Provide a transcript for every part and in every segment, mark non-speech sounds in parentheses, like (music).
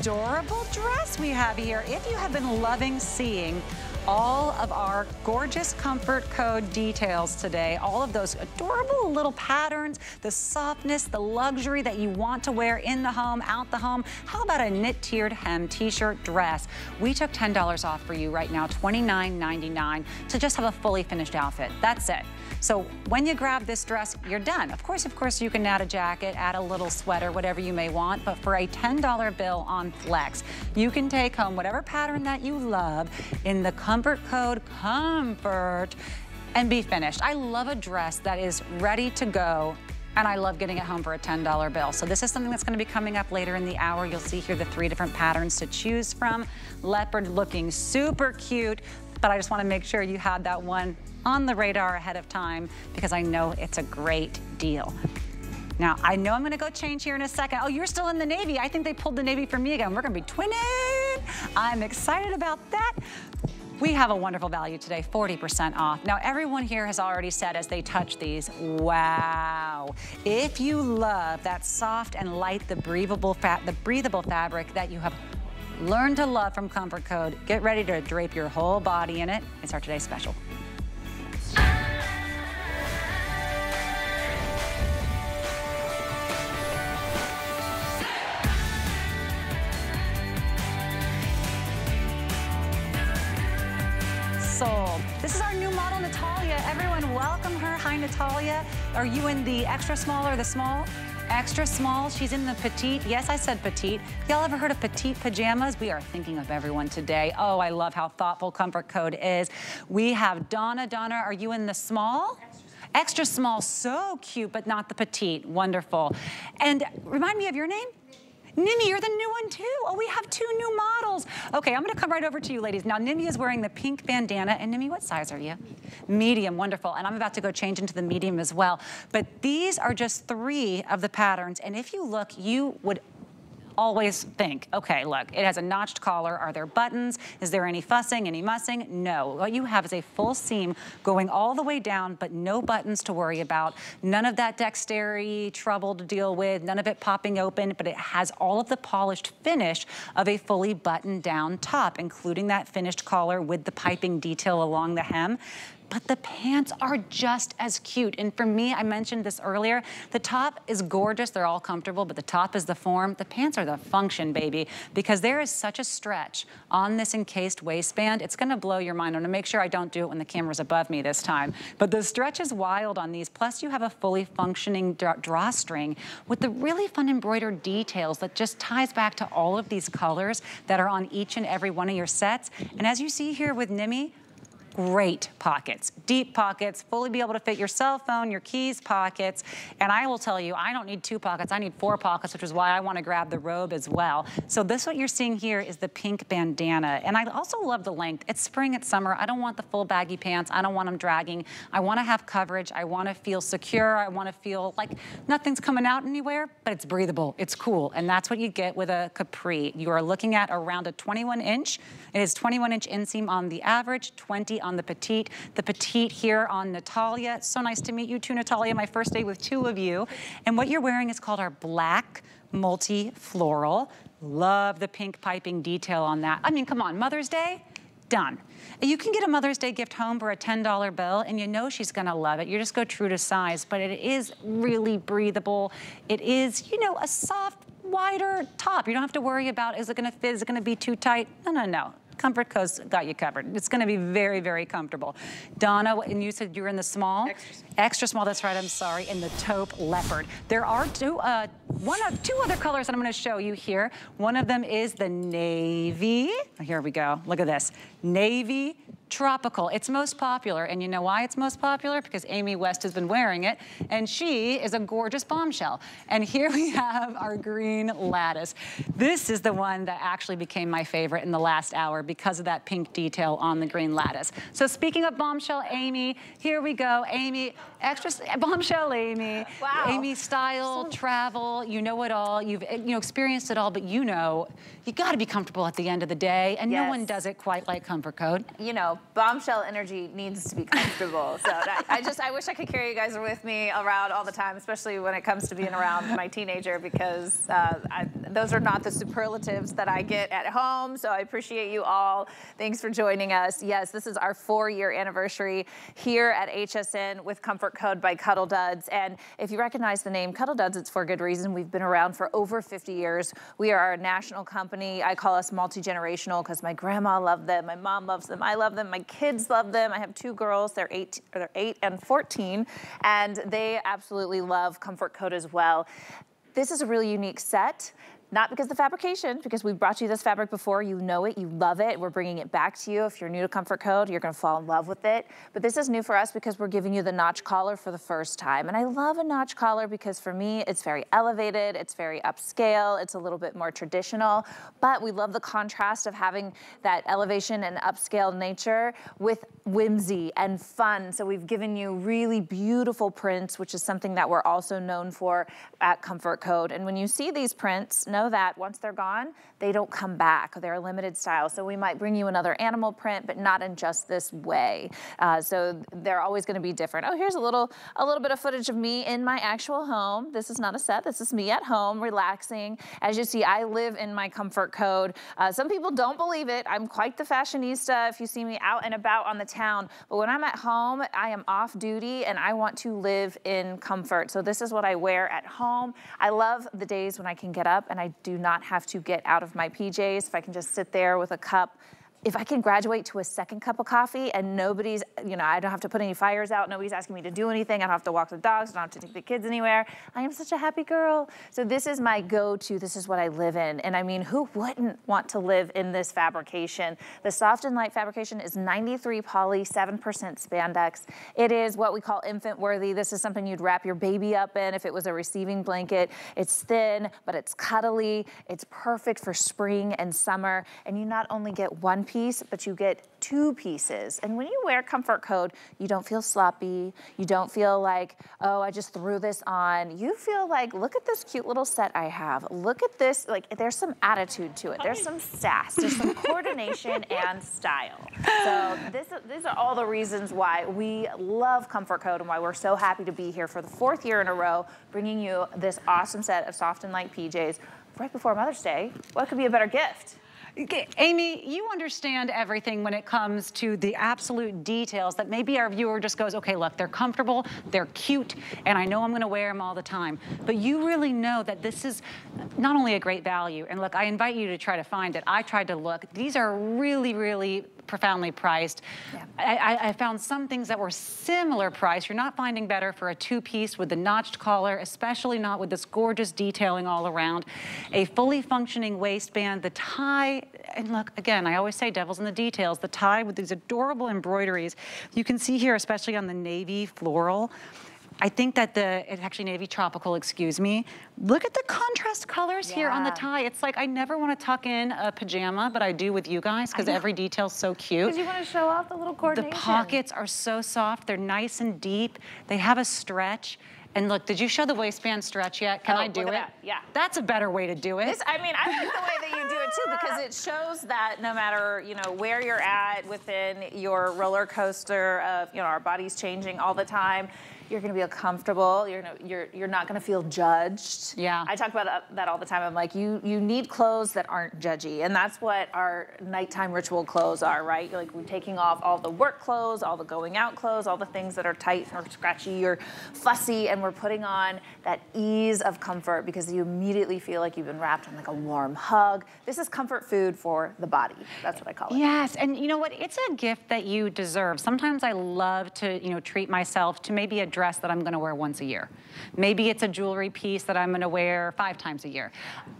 adorable dress we have here. If you have been loving seeing all of our gorgeous comfort code details today. All of those adorable little patterns, the softness, the luxury that you want to wear in the home, out the home. How about a knit tiered hem t-shirt dress? We took $10 off for you right now, $29.99 to just have a fully finished outfit. That's it. So when you grab this dress, you're done. Of course, of course, you can add a jacket, add a little sweater, whatever you may want, but for a $10 bill on Flex, you can take home whatever pattern that you love in the comfort code COMFORT and be finished. I love a dress that is ready to go and I love getting it home for a $10 bill. So this is something that's gonna be coming up later in the hour. You'll see here the three different patterns to choose from. Leopard looking super cute, but I just wanna make sure you had that one on the radar ahead of time because I know it's a great deal. Now, I know I'm gonna go change here in a second. Oh, you're still in the Navy. I think they pulled the Navy for me again. We're gonna be twinning. I'm excited about that. We have a wonderful value today, 40% off. Now, everyone here has already said as they touch these, wow. If you love that soft and light, the breathable, the breathable fabric that you have learned to love from Comfort Code, get ready to drape your whole body in it. It's our today's special. sold. This is our new model, Natalia. Everyone welcome her. Hi, Natalia. Are you in the extra small or the small? Extra small, she's in the petite. Yes, I said petite. Y'all ever heard of petite pajamas? We are thinking of everyone today. Oh, I love how thoughtful Comfort Code is. We have Donna. Donna, are you in the small? Extra small, so cute, but not the petite. Wonderful. And remind me of your name? Nimi, you're the new one too. Oh, we have two new models. Okay, I'm gonna come right over to you ladies. Now, Nimi is wearing the pink bandana. And Nimi, what size are you? Medium, wonderful. And I'm about to go change into the medium as well. But these are just three of the patterns. And if you look, you would always think, okay, look, it has a notched collar. Are there buttons? Is there any fussing, any mussing? No. What you have is a full seam going all the way down, but no buttons to worry about. None of that dexterity trouble to deal with, none of it popping open, but it has all of the polished finish of a fully buttoned down top, including that finished collar with the piping detail along the hem but the pants are just as cute. And for me, I mentioned this earlier, the top is gorgeous, they're all comfortable, but the top is the form. The pants are the function, baby, because there is such a stretch on this encased waistband. It's gonna blow your mind. I'm gonna make sure I don't do it when the camera's above me this time. But the stretch is wild on these. Plus you have a fully functioning drawstring with the really fun embroidered details that just ties back to all of these colors that are on each and every one of your sets. And as you see here with Nimi, great pockets, deep pockets, fully be able to fit your cell phone, your keys pockets. And I will tell you, I don't need two pockets, I need four pockets, which is why I wanna grab the robe as well. So this what you're seeing here is the pink bandana. And I also love the length. It's spring, it's summer. I don't want the full baggy pants. I don't want them dragging. I wanna have coverage. I wanna feel secure. I wanna feel like nothing's coming out anywhere, but it's breathable, it's cool. And that's what you get with a capri. You are looking at around a 21 inch. It is 21 inch inseam on the average, 20 on the petite. The petite here on Natalia. It's so nice to meet you too, Natalia. My first day with two of you. And what you're wearing is called our black multi-floral. Love the pink piping detail on that. I mean, come on, Mother's Day, done. You can get a Mother's Day gift home for a $10 bill and you know she's gonna love it. You just go true to size, but it is really breathable. It is, you know, a soft, wider top. You don't have to worry about, is it gonna fit, is it gonna be too tight? No, no, no. Comfort Co's got you covered. It's gonna be very, very comfortable. Donna, and you said you were in the small? Extra small. Extra small, that's right, I'm sorry, in the taupe leopard. There are two, uh, one of two other colors that I'm gonna show you here. One of them is the navy. Here we go, look at this. Navy tropical. It's most popular, and you know why it's most popular? Because Amy West has been wearing it, and she is a gorgeous bombshell. And here (laughs) we have our green lattice. This is the one that actually became my favorite in the last hour because of that pink detail on the green lattice. So speaking of bombshell Amy, here we go. Amy, extra, bombshell Amy. Wow. Amy style, so travel, you know it all. You've eh, you know experienced it all, but you know, you gotta be comfortable at the end of the day, and yes. no one does it quite like Comfort Code. You know, bombshell energy needs to be comfortable. so I, I, just, I wish I could carry you guys with me around all the time, especially when it comes to being around my teenager because uh, I, those are not the superlatives that I get at home. So I appreciate you all. Thanks for joining us. Yes, this is our four year anniversary here at HSN with Comfort Code by Cuddl Duds. And if you recognize the name Cuddl Duds, it's for good reason. We've been around for over 50 years. We are a national company. I call us multi-generational because my grandma loved them. My mom loves them. I love them. My kids love them. I have two girls. They're eight, they're eight and 14. And they absolutely love Comfort Code as well. This is a really unique set. Not because the fabrication, because we've brought you this fabric before, you know it, you love it, we're bringing it back to you. If you're new to Comfort Code, you're gonna fall in love with it. But this is new for us because we're giving you the notch collar for the first time. And I love a notch collar because for me, it's very elevated, it's very upscale, it's a little bit more traditional, but we love the contrast of having that elevation and upscale nature with whimsy and fun. So we've given you really beautiful prints, which is something that we're also known for at Comfort Code. And when you see these prints, that once they're gone, they don't come back. They're a limited style. So we might bring you another animal print, but not in just this way. Uh, so they're always gonna be different. Oh, here's a little, a little bit of footage of me in my actual home. This is not a set, this is me at home, relaxing. As you see, I live in my comfort code. Uh, some people don't believe it. I'm quite the fashionista if you see me out and about on the town. But when I'm at home, I am off duty and I want to live in comfort. So this is what I wear at home. I love the days when I can get up and I do not have to get out of my PJs. If I can just sit there with a cup if I can graduate to a second cup of coffee and nobody's, you know, I don't have to put any fires out, nobody's asking me to do anything, I don't have to walk the dogs, I don't have to take the kids anywhere, I am such a happy girl. So this is my go-to, this is what I live in. And I mean, who wouldn't want to live in this fabrication? The soft and light fabrication is 93 poly, 7% spandex. It is what we call infant worthy. This is something you'd wrap your baby up in if it was a receiving blanket. It's thin, but it's cuddly. It's perfect for spring and summer. And you not only get one piece, but you get two pieces. And when you wear Comfort Code, you don't feel sloppy. You don't feel like, oh, I just threw this on. You feel like, look at this cute little set I have. Look at this, like there's some attitude to it. There's some sass, there's some coordination (laughs) and style. So this, these are all the reasons why we love Comfort Code and why we're so happy to be here for the fourth year in a row, bringing you this awesome set of soft and light PJs right before Mother's Day. What could be a better gift? Amy, you understand everything when it comes to the absolute details that maybe our viewer just goes, okay, look, they're comfortable, they're cute, and I know I'm gonna wear them all the time. But you really know that this is not only a great value, and look, I invite you to try to find it. I tried to look. These are really, really profoundly priced. Yeah. I, I, found some things that were similar price. You're not finding better for a two-piece with the notched collar, especially not with this gorgeous detailing all around. A fully functioning waistband, the tie, and look, again, I always say devil's in the details, the tie with these adorable embroideries. You can see here, especially on the navy floral, I think that the, it's actually navy tropical, excuse me. Look at the contrast colors yeah. here on the tie. It's like I never want to tuck in a pajama, but I do with you guys because every detail's so cute. Because you want to show off the little coordination. The pockets are so soft. They're nice and deep. They have a stretch. And look, did you show the waistband stretch yet? Can oh, I do it? That. Yeah. That's a better way to do it. This, I mean, I like the way that you do it too because it shows that no matter, you know, where you're at within your roller coaster of, you know, our body's changing all the time, you're going to be comfortable. You're gonna, you're you're not going to feel judged. Yeah. I talk about that all the time. I'm like, you you need clothes that aren't judgy, and that's what our nighttime ritual clothes are, right? You're Like we're taking off all the work clothes, all the going out clothes, all the things that are tight or scratchy or fussy, and we're putting on that ease of comfort because you immediately feel like you've been wrapped in like a warm hug. This is comfort food for the body. That's what I call it. Yes, and you know what? It's a gift that you deserve. Sometimes I love to, you know, treat myself to maybe a dress that I'm gonna wear once a year. Maybe it's a jewelry piece that I'm gonna wear five times a year.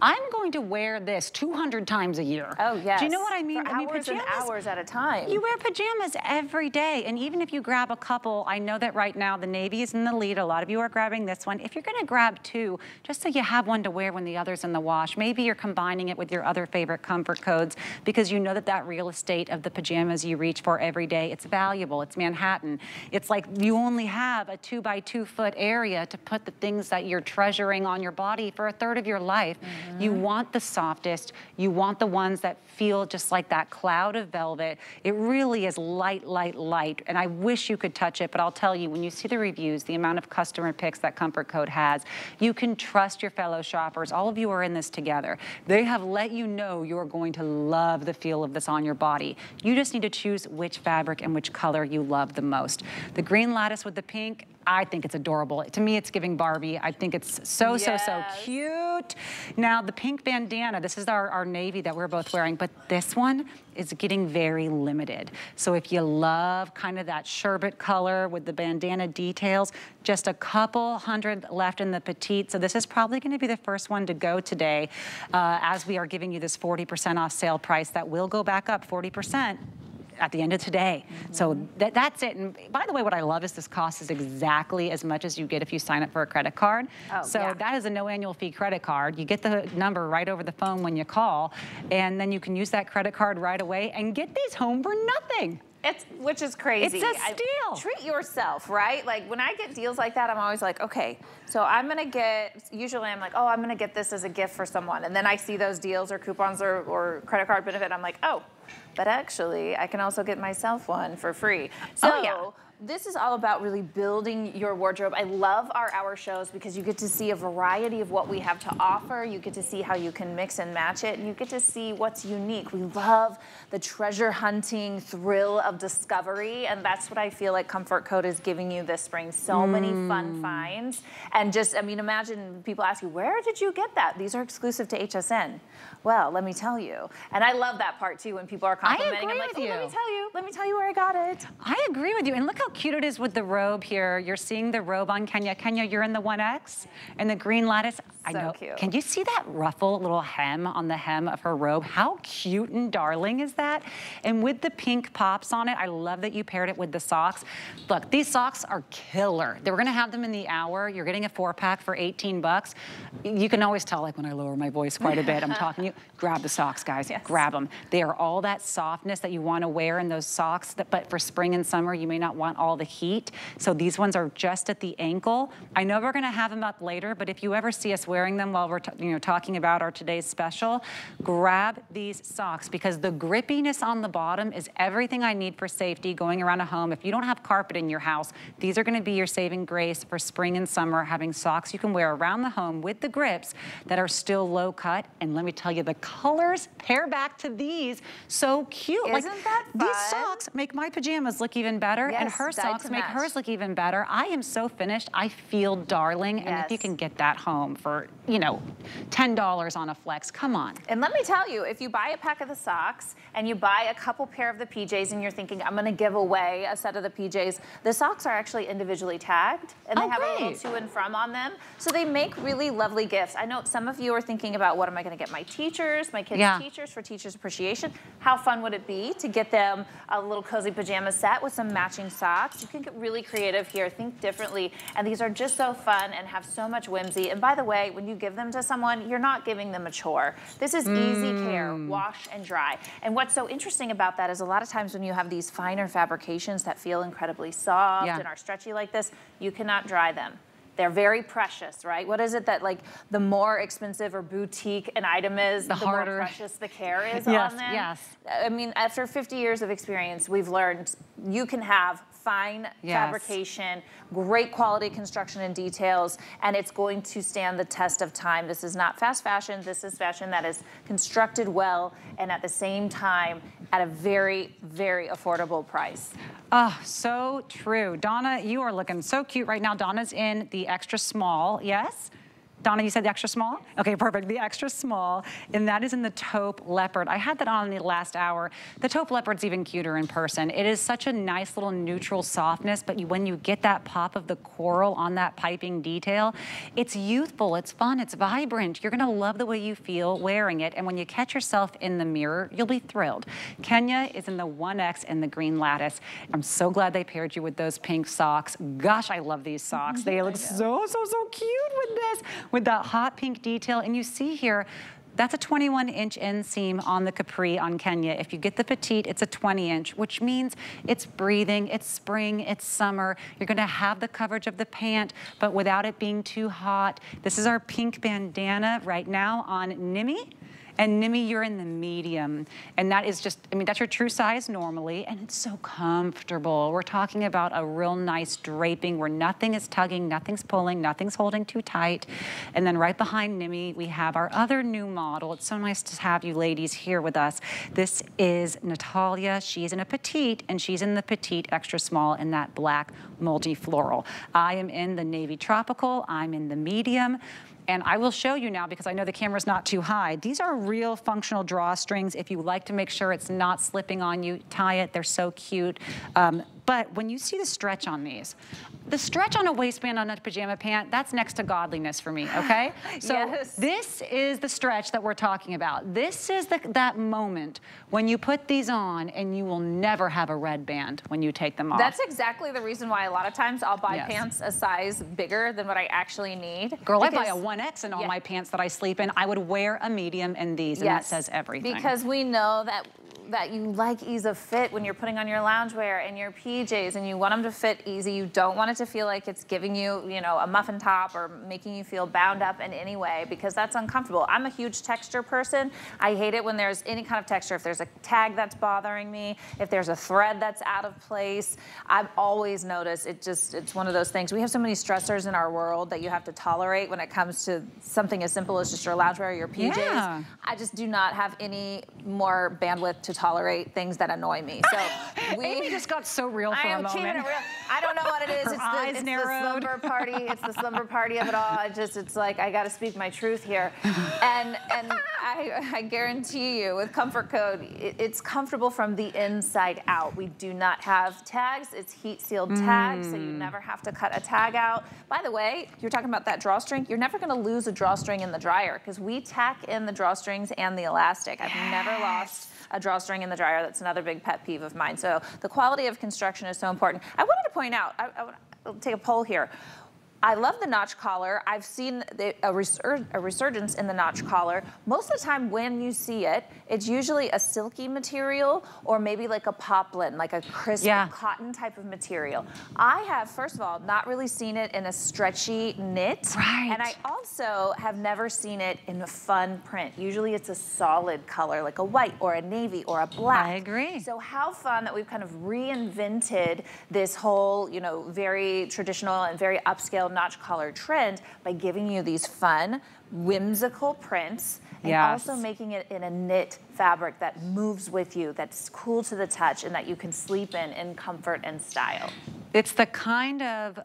I'm going to wear this 200 times a year. Oh, yes. Do you know what I mean? For I mean, hours pajamas, and hours at a time. You wear pajamas every day, and even if you grab a couple, I know that right now the navy is in the lead. A lot of you are grabbing this one. If you're gonna grab two, just so you have one to wear when the other's in the wash, maybe you're combining it with your other favorite comfort codes because you know that that real estate of the pajamas you reach for every day, it's valuable, it's Manhattan. It's like you only have a two by two foot area to put the things that you're treasuring on your body for a third of your life. Mm -hmm. You want the softest, you want the ones that feel just like that cloud of velvet. It really is light, light, light. And I wish you could touch it, but I'll tell you, when you see the reviews, the amount of customer picks that Comfort Code has, you can trust your fellow shoppers. All of you are in this together. They have let you know you're going to love the feel of this on your body. You just need to choose which fabric and which color you love the most. The green lattice with the pink, I think it's adorable. To me, it's giving Barbie. I think it's so, yes. so, so cute. Now, the pink bandana, this is our, our navy that we're both wearing, but this one is getting very limited. So if you love kind of that sherbet color with the bandana details, just a couple hundred left in the petite. So this is probably gonna be the first one to go today uh, as we are giving you this 40% off sale price that will go back up 40% at the end of today. Mm -hmm. So that, that's it. And by the way, what I love is this cost is exactly as much as you get if you sign up for a credit card. Oh, so yeah. that is a no annual fee credit card. You get the number right over the phone when you call, and then you can use that credit card right away and get these home for nothing. It's, which is crazy. It's a steal. I, treat yourself, right? Like when I get deals like that, I'm always like, okay, so I'm gonna get, usually I'm like, oh, I'm gonna get this as a gift for someone. And then I see those deals or coupons or, or credit card benefit, I'm like, oh, but actually I can also get myself one for free. So oh, yeah this is all about really building your wardrobe. I love our hour shows because you get to see a variety of what we have to offer. You get to see how you can mix and match it. And you get to see what's unique. We love the treasure hunting thrill of discovery. And that's what I feel like Comfort Code is giving you this spring. So mm. many fun mm. finds. And just, I mean, imagine people ask you, where did you get that? These are exclusive to HSN. Well, let me tell you. And I love that part too when people are complimenting. I agree I'm like, with oh, you. let me tell you, let me tell you where I got it. I agree with you. And look how cute it is with the robe here. You're seeing the robe on Kenya. Kenya, you're in the 1X and the green lattice. So I know. Cute. Can you see that ruffle little hem on the hem of her robe? How cute and darling is that? And with the pink pops on it, I love that you paired it with the socks. Look, these socks are killer. They were gonna have them in the hour. You're getting a four pack for 18 bucks. You can always tell like when I lower my voice quite a bit, I'm talking to you. (laughs) Grab the socks, guys, yes. grab them. They are all that softness that you wanna wear in those socks, that, but for spring and summer, you may not want all the heat. So these ones are just at the ankle. I know we're gonna have them up later, but if you ever see us wearing them while we're you know talking about our today's special, grab these socks because the grippiness on the bottom is everything I need for safety going around a home. If you don't have carpet in your house, these are gonna be your saving grace for spring and summer, having socks you can wear around the home with the grips that are still low cut. And let me tell you, the colors pair back to these. So cute. Isn't like, that fun? These socks make my pajamas look even better yes, and her socks make hers look even better. I am so finished. I feel darling. Yes. And if you can get that home for, you know, $10 on a flex, come on. And let me tell you, if you buy a pack of the socks and you buy a couple pair of the PJs and you're thinking, I'm gonna give away a set of the PJs, the socks are actually individually tagged and they oh, have great. a little to and from on them. So they make really lovely gifts. I know some of you are thinking about what am I gonna get my teachers, my kids' yeah. teachers for Teachers Appreciation. How fun would it be to get them a little cozy pajama set with some matching socks? You can get really creative here, think differently, and these are just so fun and have so much whimsy. And by the way, when you give them to someone, you're not giving them a chore. This is mm. easy care, wash and dry. And what's so interesting about that is a lot of times when you have these finer fabrications that feel incredibly soft yeah. and are stretchy like this, you cannot dry them. They're very precious, right? What is it that like the more expensive or boutique an item is, the, the more precious the care is (laughs) yes, on them? Yes, Yes. I mean, after 50 years of experience, we've learned you can have fine yes. fabrication, great quality construction and details, and it's going to stand the test of time. This is not fast fashion. This is fashion that is constructed well and at the same time at a very, very affordable price. Oh, so true. Donna, you are looking so cute right now. Donna's in the extra small, yes? Donna, you said the extra small? Okay, perfect, the extra small, and that is in the taupe leopard. I had that on in the last hour. The taupe leopard's even cuter in person. It is such a nice little neutral softness, but you, when you get that pop of the coral on that piping detail, it's youthful, it's fun, it's vibrant. You're gonna love the way you feel wearing it, and when you catch yourself in the mirror, you'll be thrilled. Kenya is in the 1X in the green lattice. I'm so glad they paired you with those pink socks. Gosh, I love these socks. They (laughs) look so, so, so cute with this with that hot pink detail. And you see here, That's a 21 inch inseam on the capri on Kenya. If you get the petite, it's a 20 inch, which means it's breathing, it's spring, it's summer. You're gonna have the coverage of the pant, but without it being too hot. This is our pink bandana right now on Nimi. And Nimi, you're in the medium. And that is just, I mean, that's your true size normally, and it's so comfortable. We're talking about a real nice draping where nothing is tugging, nothing's pulling, nothing's holding too tight. And then right behind Nimi, we have our other new model. It's so nice to have you ladies here with us. This is Natalia. She's in a petite, and she's in the petite extra small in that black multi-floral. I am in the navy tropical. I'm in the medium. And I will show you now because I know the camera's not too high. These are real functional drawstrings. If you like to make sure it's not slipping on you, tie it. They're so cute. Um, but when you see the stretch on these, the stretch on a waistband on a pajama pant, that's next to godliness for me, okay? (laughs) So yes. this is the stretch that we're talking about. This is the, that moment when you put these on and you will never have a red band when you take them off. That's exactly the reason why a lot of times I'll buy Yes. pants a size bigger than what I actually need. Girl, I buy a 1X in all Yeah. my pants that I sleep in. I would wear a medium in these, and that says everything. Because we know that that you like ease of fit when you're putting on your loungewear and your PJs and you want them to fit easy. You don't want it to feel like it's giving you, you know, a muffin top or making you feel bound up in any way because that's uncomfortable. I'm a huge texture person. I hate it when there's any kind of texture. If there's a tag that's bothering me, if there's a thread that's out of place, I've always noticed it just, it's one of those things. We have so many stressors in our world that you have to tolerate when it comes to something as simple as just your loungewear or your PJs. Yeah. I just do not have any more bandwidth to tolerate things that annoy me. So (laughs) we Amy just got so real for I a moment. real. I don't know what it is. Her it's eyes the, it's narrowed. the slumber party. It's the slumber party of it all. I just it's like I got to speak my truth here, and and I, I guarantee you with Comfort Code, it, it's comfortable from the inside out. We do not have tags. It's heat sealed tags, so Mm. you never have to cut a tag out. By the way, you're talking about that drawstring. You're never going to lose a drawstring in the dryer because we tack in the drawstrings and the elastic. I've never lost a drawstring in the dryer. That's another big pet peeve of mine. So the quality of construction is so important. I wanted to point out, I, I to take a poll here. I love the notch collar. I've seen the, a, resur- a resurgence in the notch collar. Most of the time when you see it, it's usually a silky material or maybe like a poplin, like a crisp Yeah. cotton type of material. I have, first of all, not really seen it in a stretchy knit. Right. And I also have never seen it in a fun print. Usually it's a solid color, like a white or a navy or a black. I agree. So how fun that we've kind of reinvented this whole, you know, very traditional and very upscale notch collar trend by giving you these fun, whimsical prints and Yes. also making it in a knit fabric that moves with you, that's cool to the touch and that you can sleep in in comfort and style. It's the kind of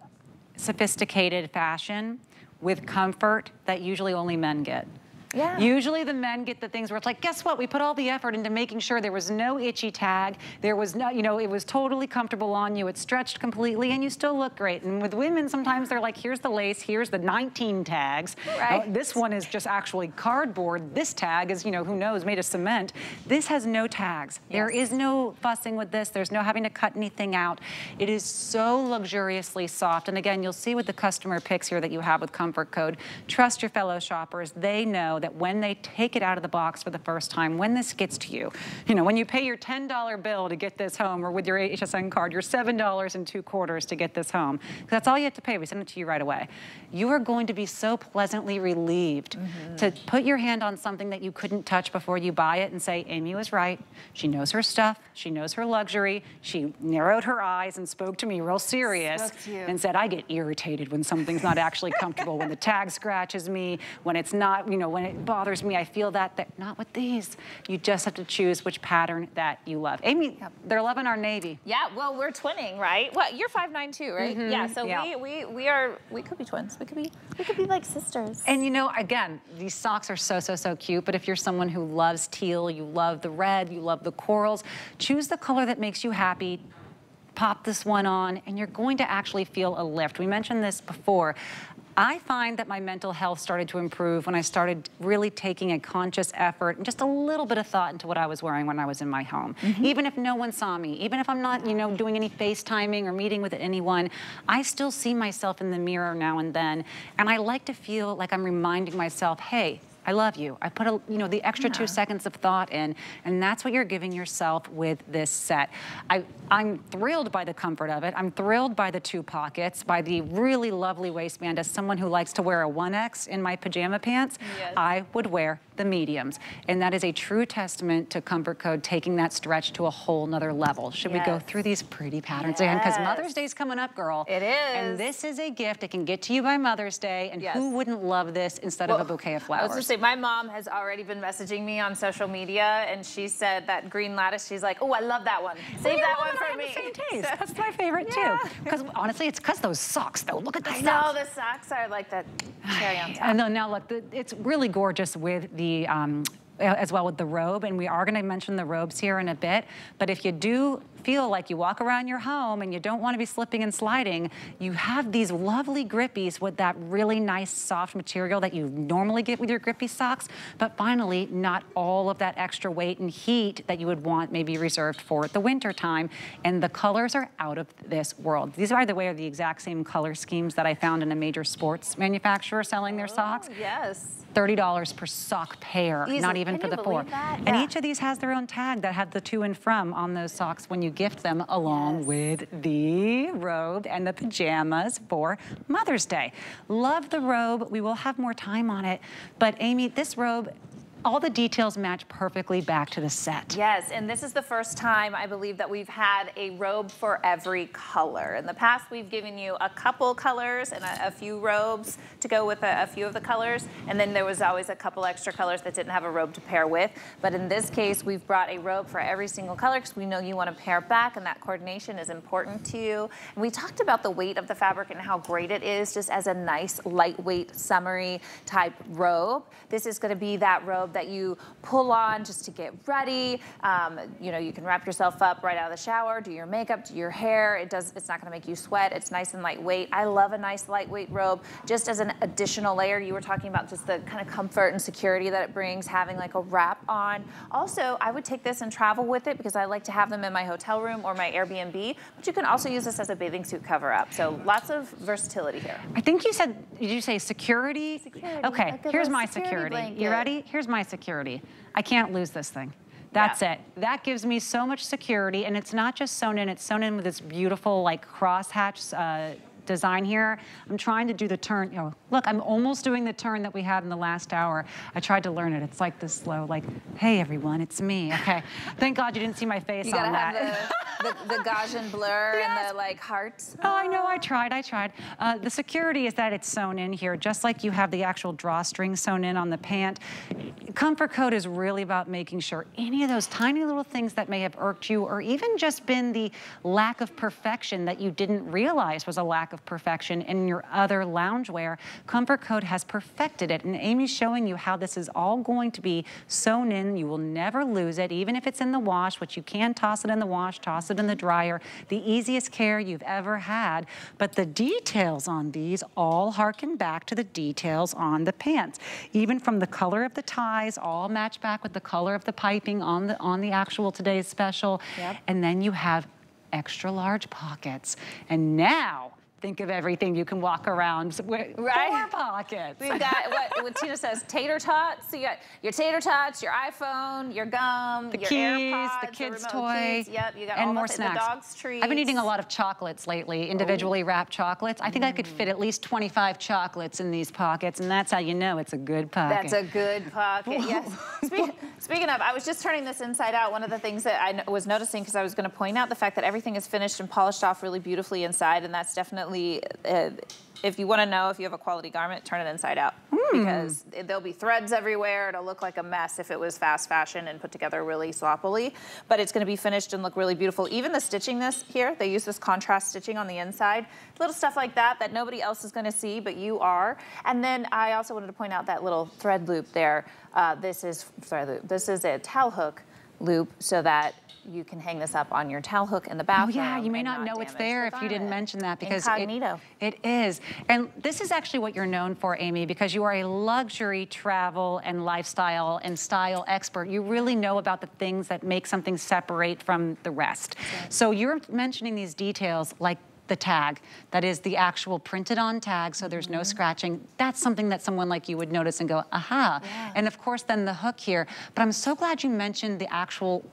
sophisticated fashion with comfort that usually only men get. Yeah. Usually the men get the things where it's like, guess what? We put all the effort into making sure there was no itchy tag. There was no, you know, it was totally comfortable on you. It stretched completely and you still look great. And with women, sometimes they're like, here's the lace, here's the 19 tags. Right. Uh, this one is just actually cardboard. This tag is, you know, who knows, made of cement. This has no tags. There Yes. is no fussing with this. There's no having to cut anything out. It is so luxuriously soft. And again, you'll see with the customer picks here that you have with Comfort Code, trust your fellow shoppers. They know that when they take it out of the box for the first time, when this gets to you, you know, when you pay your $10 bill to get this home or with your HSN card, your $7 and two quarters to get this home, 'cause that's all you have to pay. We send it to you right away. You are going to be so pleasantly relieved mm-hmm. to put your hand on something that you couldn't touch before you buy it and say, Amy was right. She knows her stuff. She knows her luxury. She narrowed her eyes and spoke to me real serious Spoke to you. and said, I get irritated when something's not actually comfortable, when the tag scratches me, when it's not, you know, when it bothers me, I feel that, that not with these. You just have to choose which pattern that you love. Amy, they're loving our navy. Yeah, well, we're twinning, right? Well, you're five nine too, right? Mm-hmm. Yeah, so yeah. we we we are we could be twins. We could be we could be like sisters. And you know, again, these socks are so, so, so cute, but if you're someone who loves teal, you love the red, you love the corals, choose the color that makes you happy. Pop this one on, and you're going to actually feel a lift. We mentioned this before. I find that my mental health started to improve when I started really taking a conscious effort and just a little bit of thought into what I was wearing when I was in my home. Mm-hmm. Even if no one saw me, even if I'm not, you know, doing any FaceTiming or meeting with anyone, I still see myself in the mirror now and then. And I like to feel like I'm reminding myself, hey, I love you. I put a, you know, the extra yeah. two seconds of thought in, and that's what you're giving yourself with this set. I, I'm thrilled by the comfort of it. I'm thrilled by the two pockets, by the really lovely waistband. As someone who likes to wear a 1X in my pajama pants, yes. I would wear the mediums. And that is a true testament to Comfort Code taking that stretch to a whole nother level. Should yes. we go through these pretty patterns yes. again? Because Mother's Day's coming up, girl. It is. And this is a gift. It can get to you by Mother's Day. And who wouldn't love this instead well, of a bouquet of flowers? Say, my mom has already been messaging me on social media, and she said that green lattice, she's like, oh, I love that one. Save that one for me. same (laughs) taste. That's my favorite, yeah. too. Because honestly, it's because those socks, though. Look at the I socks. know, the socks are like that cherry on top. And then now, look, the, it's really gorgeous with the um, as well with the robe, and we are gonna mention the robes here in a bit, but if you do feel like you walk around your home and you don't wanna be slipping and sliding, you have these lovely grippies with that really nice soft material that you normally get with your grippy socks, but finally, not all of that extra weight and heat that you would want maybe reserved for the winter time, and the colors are out of this world. These, by the way, are the exact same color schemes that I found in a major sports manufacturer selling their oh, socks. Yes. $30 per sock pair, Easy. not even Can for the four. That? And yeah. each of these has their own tag that have the to and from on those socks when you gift them along yes. with the robe and the pajamas for Mother's Day. Love the robe. We will have more time on it. But Amy, this robe all the details match perfectly back to the set. Yes, and this is the first time I believe that we've had a robe for every color. In the past, we've given you a couple colors and a, a few robes to go with a, a, few of the colors, and then there was always a couple extra colors that didn't have a robe to pair with. But in this case, we've brought a robe for every single color because we know you want to pair back, and that coordination is important to you. And we talked about the weight of the fabric and how great it is just as a nice, lightweight, summery type robe. This is going to be that robe that you pull on just to get ready. Um, you know, you can wrap yourself up right out of the shower, do your makeup, do your hair. It does, it's not gonna make you sweat. It's nice and lightweight. I love a nice lightweight robe just as an additional layer. You were talking about just the kind of comfort and security that it brings, having like a wrap on. Also, I would take this and travel with it because I like to have them in my hotel room or my Airbnb, but you can also use this as a bathing suit cover up. So lots of versatility here. I think you said, did you say security? Security. Okay, here's my security. security. You ready? Here's my security. I can't lose this thing. That's yeah. it. That gives me so much security, and it's not just sewn in, it's sewn in with this beautiful like crosshatch uh, design here. I'm trying to do the turn, you know, look, I'm almost doing the turn that we had in the last hour. I tried to learn it. It's like this slow, like, hey everyone, it's me, okay. (laughs) Thank God you didn't see my face you on that. The, the, the Gaussian blur yes. and the like hearts. Oh, I know, I tried, I tried. Uh, the security is that it's sewn in here, just like you have the actual drawstring sewn in on the pant. Comfort Code is really about making sure any of those tiny little things that may have irked you or even just been the lack of perfection that you didn't realize was a lack of perfection in your other loungewear, Comfort Code has perfected it. And Amy's showing you how this is all going to be sewn in. You will never lose it, even if it's in the wash, which you can toss it in the wash, toss it in the dryer. The easiest care you've ever had. But the details on these all harken back to the details on the pants. Even from the color of the ties, all match back with the color of the piping on the, on the actual today's special. Yep. And then you have extra large pockets. And now think of everything you can walk around with right? four pockets. We've got what, what Tina says, tater tots. So you got your tater tots, your iPhone, your gum, the your keys, AirPods, the kids' toy, keys. Yep, you got and all more the, snacks. The dog's treats. I've been eating a lot of chocolates lately, individually oh. wrapped chocolates. I think mm. I could fit at least 25 chocolates in these pockets, and that's how you know it's a good pocket. That's a good pocket, (laughs) yes. Speaking, speaking of, I was just turning this inside out. One of the things that I was noticing, because I was going to point out the fact that everything is finished and polished off really beautifully inside, and that's definitely uh, if you want to know if you have a quality garment, turn it inside out mm. because there'll be threads everywhere. It'll look like a mess if it was fast fashion and put together really sloppily, but it's going to be finished and look really beautiful. Even the stitching this here, they use this contrast stitching on the inside. Little stuff like that that nobody else is going to see, but you are. And then I also wanted to point out that little thread loop there. Uh, this is thread loop. This is a towel hook loop so that you can hang this up on your towel hook in the bathroom. Oh yeah, you may not, not know it's there if you didn't mention that because Incognito. It, it is. And this is actually what you're known for, Amy, because you are a luxury travel and lifestyle and style expert. You really know about the things that make something separate from the rest. So you're mentioning these details like the tag. That is the actual printed on tag, so there's mm -hmm. no mm-hmm. scratching. That's something that someone like you would notice and go, aha. Yeah. And of course, then the hook here. But I'm so glad you mentioned the actual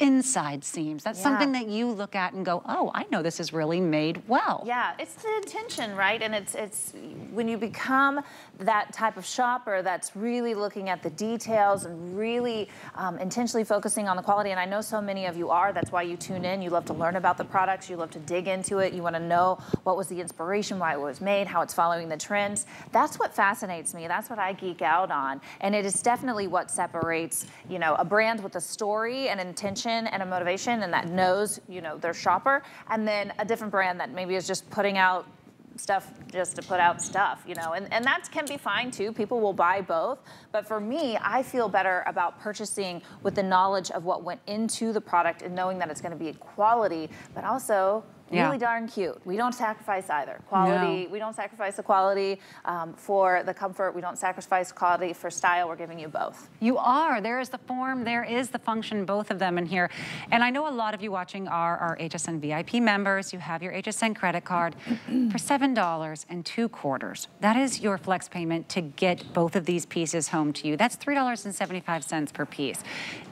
inside seams. That's yeah. something that you look at and go, oh, I know this is really made well. Yeah, it's the intention, right? And it's it's when you become that type of shopper that's really looking at the details and really um, intentionally focusing on the quality. And I know so many of you are. That's why you tune in. You love to learn about the products. You love to dig into it. You want to know what was the inspiration, why it was made, how it's following the trends. That's what fascinates me. That's what I geek out on. And it is definitely what separates, you know, a brand with a story and intention and a motivation and that knows, you know, their shopper, and then a different brand that maybe is just putting out stuff just to put out stuff, you know, and, and that can be fine too. People will buy both. But for me, I feel better about purchasing with the knowledge of what went into the product and knowing that it's going to be a quality, but also yeah. really darn cute. We don't sacrifice either. Quality, no. we don't sacrifice the quality um, for the comfort. We don't sacrifice quality for style. We're giving you both. You are. There is the form, there is the function, both of them in here. And I know a lot of you watching are our HSN VIP members. You have your HSN credit card (clears throat) for $7 and two quarters. That is your flex payment to get both of these pieces home to you. That's $3.75 per piece.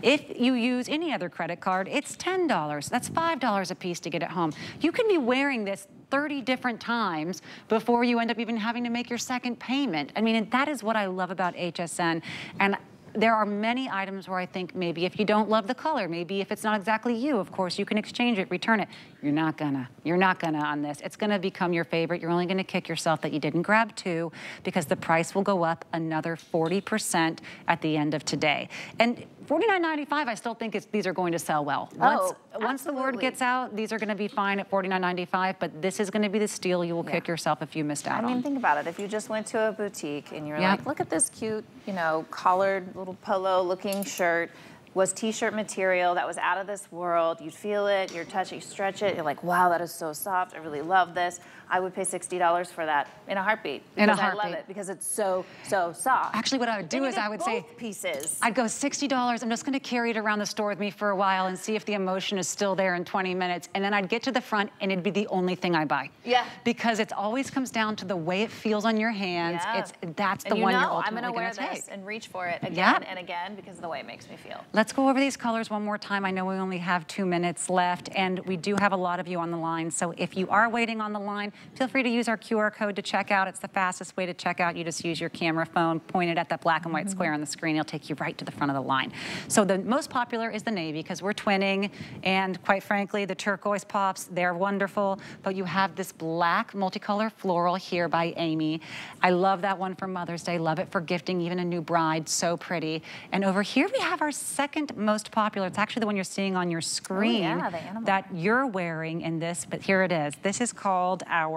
If you use any other credit card, it's $10. That's $5 a piece to get it home. You you can be wearing this 30 different times before you end up even having to make your second payment. I mean, that is what I love about HSN. And there are many items where I think maybe if you don't love the color, maybe if it's not exactly you, of course, you can exchange it, return it. You're not gonna. You're not gonna on this. It's gonna become your favorite. You're only gonna kick yourself that you didn't grab two because the price will go up another 40% at the end of today. And $49.95, I still think these are going to sell well. Oh, once, oh, once the word gets out, these are going to be fine at $49.95, but this is going to be the steal you will yeah. kick yourself if you missed out I mean, on. think about it. If you just went to a boutique and you're like, look at this cute, you know, collared little polo looking shirt, was t-shirt material that was out of this world. You'd feel it, you're touching, you stretch it, you're like, wow, that is so soft. I really love this. I would pay $60 for that in a heartbeat. In a heartbeat. I love it because it's so, so soft. Actually, what I would do is I would say, pieces. I'd go $60. I'm just gonna carry it around the store with me for a while and see if the emotion is still there in 20 minutes. And then I'd get to the front and it'd be the only thing I buy. Yeah. Because it always comes down to the way it feels on your hands. Yeah. It's That's the and you one know, you're ultimately I'm gonna wear gonna this take. and reach for it again and again because of the way it makes me feel. Let's go over these colors one more time. I know we only have two minutes left and we do have a lot of you on the line. So if you are waiting on the line, feel free to use our QR code to check out. It's the fastest way to check out. You just use your camera phone, point it at that black and white mm -hmm. square on the screen. It'll take you right to the front of the line. So the most popular is the navy because we're twinning and quite frankly, the turquoise pops, they're wonderful. But you have this black multicolor floral here by Amy. I love that one for Mother's Day. Love it for gifting even a new bride. So pretty. And over here we have our second most popular. It's actually the one you're seeing on your screen oh, yeah, that you're wearing in this, but here it is. This is called our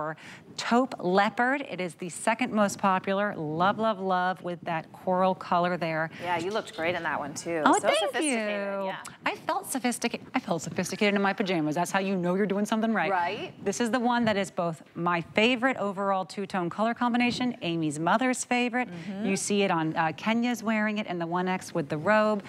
taupe leopard. It is the second most popular. Love, love, love with that coral color there. Yeah, you looked great in that one too. Oh, so thank you. Yeah. I felt sophisticated. I felt sophisticated in my pajamas. That's how you know you're doing something right. Right. This is the one that is both my favorite overall two-tone color combination, Amy's mother's favorite. Mm -hmm. You see it on uh, Kenya's wearing it, and the 1X with the robe.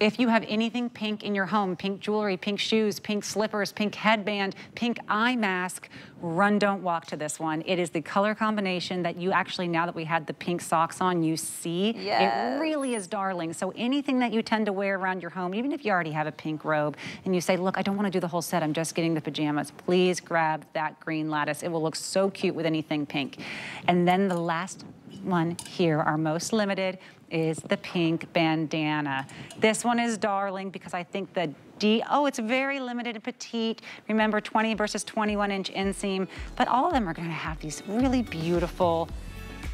If you have anything pink in your home, pink jewelry, pink shoes, pink slippers, pink headband, pink eye mask, run, don't walk to this one. It is the color combination that you actually, now that we had the pink socks on, you see. Yes. It really is darling. So anything that you tend to wear around your home, even if you already have a pink robe, and you say, look, I don't want to do the whole set, I'm just getting the pajamas, please grab that green lattice. It will look so cute with anything pink. And then the last one here, our most limited, is the pink bandana. This one is darling because I think the D, oh, it's very limited and petite. Remember 20 versus 21 inch inseam, but all of them are gonna have these really beautiful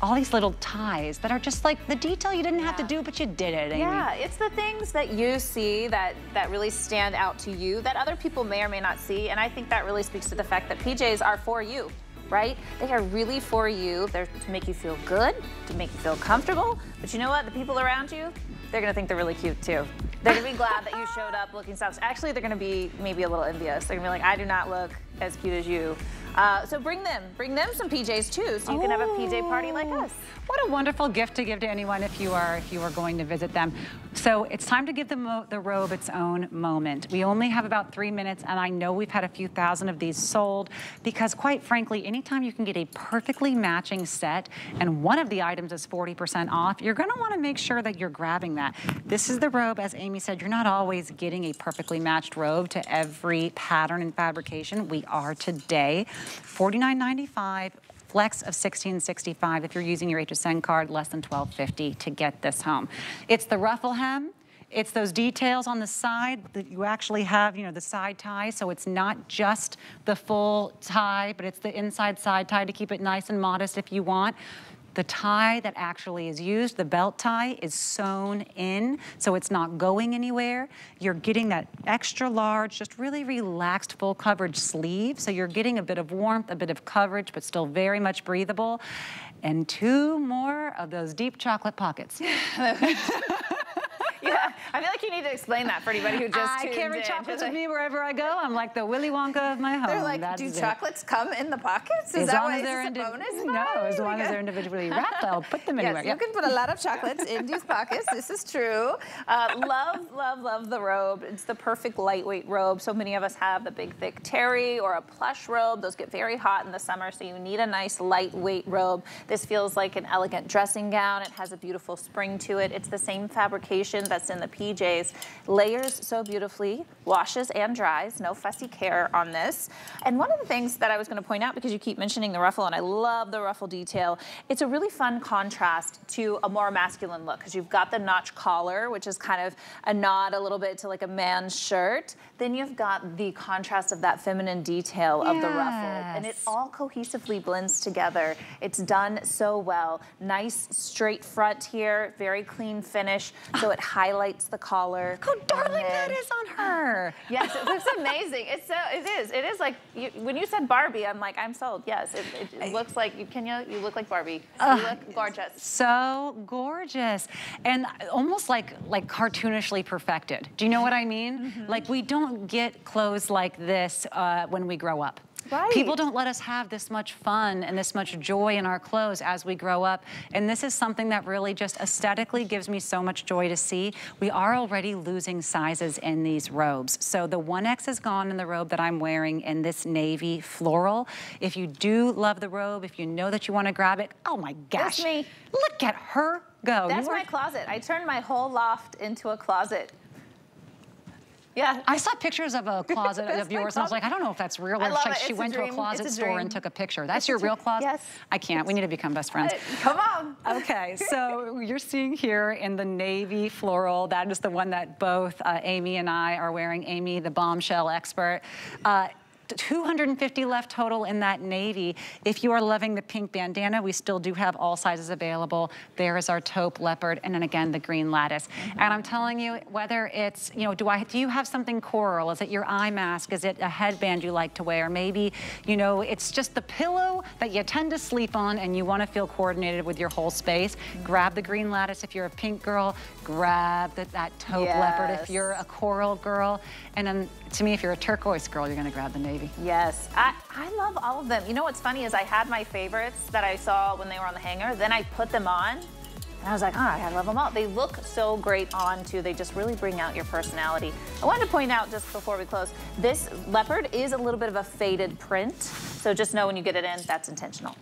all these little ties that are just like the detail you didn't yeah. have to do, but you did it, Amy. Yeah, it's the things that you see that, that really stand out to you that other people may or may not see. And I think that really speaks to the fact that PJs are for you right? They are really for you. They're to make you feel good, to make you feel comfortable. But you know what? The people around you, they're gonna think they're really cute too. They're gonna be glad that you showed up looking stylish. Actually, they're gonna be maybe a little envious. They're gonna be like, I do not look as cute as you. Uh, so bring them, bring them some PJs too, so you can have a PJ party like us. What a wonderful gift to give to anyone if you are if you are going to visit them. So it's time to give the, the robe its own moment. We only have about three minutes, and I know we've had a few thousand of these sold because, quite frankly, anytime you can get a perfectly matching set and one of the items is 40% off, you're going to want to make sure that you're grabbing that. This is the robe, as Amy said, you're not always getting a perfectly matched robe to every pattern and fabrication. We are today. $49.95 flex of 1665 if you're using your HSN card, less than 1250 to get this home. It's the ruffle hem. It's those details on the side that you actually have, you know, the side tie. So it's not just the full tie, but it's the inside side tie to keep it nice and modest if you want. The tie that actually is used, the belt tie, is sewn in, so it's not going anywhere. You're getting that extra large, just really relaxed full coverage sleeve, so you're getting a bit of warmth, a bit of coverage, but still very much breathable. And two more of those deep chocolate pockets. (laughs) (laughs) I feel like you need to explain that for anybody who just I carry chocolates with me wherever I go. I'm like the Willy Wonka of my home. They're like, That do is it. chocolates come in the pockets? Is As that why they're is this a bonus? No, as long as they're individually (laughs) wrapped, I'll put them anywhere. Yes, Yep. you can put a lot of chocolates in these pockets. This is true. Uh, love, love, love the robe. It's the perfect lightweight robe. So many of us have the big, thick terry or a plush robe. Those get very hot in the summer, so you need a nice lightweight robe. This feels like an elegant dressing gown. It has a beautiful spring to it. It's the same fabrication that's in the PJs. Layers so beautifully, washes and dries. No fussy care on this. And one of the things that I was going to point out, because you keep mentioning the ruffle, and I love the ruffle detail, it's a really fun contrast to a more masculine look, because you've got the notch collar, which is kind of a nod a little bit to like a man's shirt. Then you've got the contrast of that feminine detail of the ruffle. And it all cohesively blends together. It's done so well. Nice straight front here, very clean finish, so it highlights the collar. Oh, darling, And that is on her. (laughs) Yes, it looks amazing. It's so it is. It is like you, when you said Barbie, I'm like I'm sold. Yes, it, it, looks like you Kenya. You look like Barbie. You look gorgeous. So gorgeous and almost like like cartoonishly perfected. Do you know what I mean? Mm-hmm. Like we don't get clothes like this uh, when we grow up. Right. People don't let us have this much fun and this much joy in our clothes as we grow up. And this is something that really just aesthetically gives me so much joy to see. We are already losing sizes in these robes. So the 1X is gone in the robe that I'm wearing in this navy floral. If you do love the robe, if you know that you want to grab it, oh my gosh. That's me. Look at her go. That's my closet. I turned my whole loft into a closet. Yeah. I saw pictures of a (laughs) closet of yours, and I was like, I don't know if that's real I or love like it. she It's a went to a closet a store and took a picture. That's It's your real closet? Yes. I can't. We need to become best friends. Come on. (laughs) Okay, so you're seeing here in the navy floral, that is the one that both uh, Amy and I are wearing. Amy, the bombshell expert. Uh, 250 left total in that navy. If you are loving the pink bandana, we still do have all sizes available. There is our taupe leopard, and then again, the green lattice. Mm-hmm. And I'm telling you, whether it's, you know, do I, do you have something coral? Is it your eye mask? Is it a headband you like to wear? Maybe, you know, it's just the pillow that you tend to sleep on and you want to feel coordinated with your whole space. Mm-hmm. Grab the green lattice if you're a pink girl. Grab the, that taupe leopard if you're a coral girl. And then to me, if you're a turquoise girl, you're going to grab the navy. Yes, I, I love all of them. You know what's funny is I had my favorites that I saw when they were on the hanger. Then I put them on, and I was like, oh, I love them all. They look so great on too. They just really bring out your personality. I wanted to point out just before we close, this leopard is a little bit of a faded print. So just know when you get it in, that's intentional.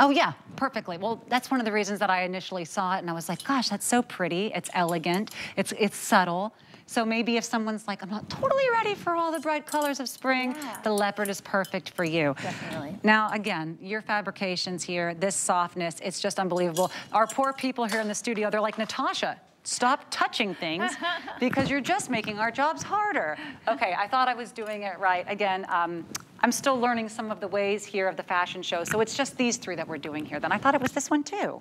Oh yeah, perfectly. Well, that's one of the reasons that I initially saw it and I was like, gosh, that's so pretty. It's elegant. It's it's subtle. So maybe if someone's like, I'm not totally ready for all the bright colors of spring, Yeah. the leopard is perfect for you. Definitely. Now, again, your fabrications here, this softness, it's just unbelievable. Our poor people here in the studio, they're like, Natasha, stop touching things (laughs) because you're just making our jobs harder. Okay, I thought I was doing it right. Again, um, I'm still learning some of the ways here of the fashion show. So it's just these three that we're doing here. Then I thought it was this one too.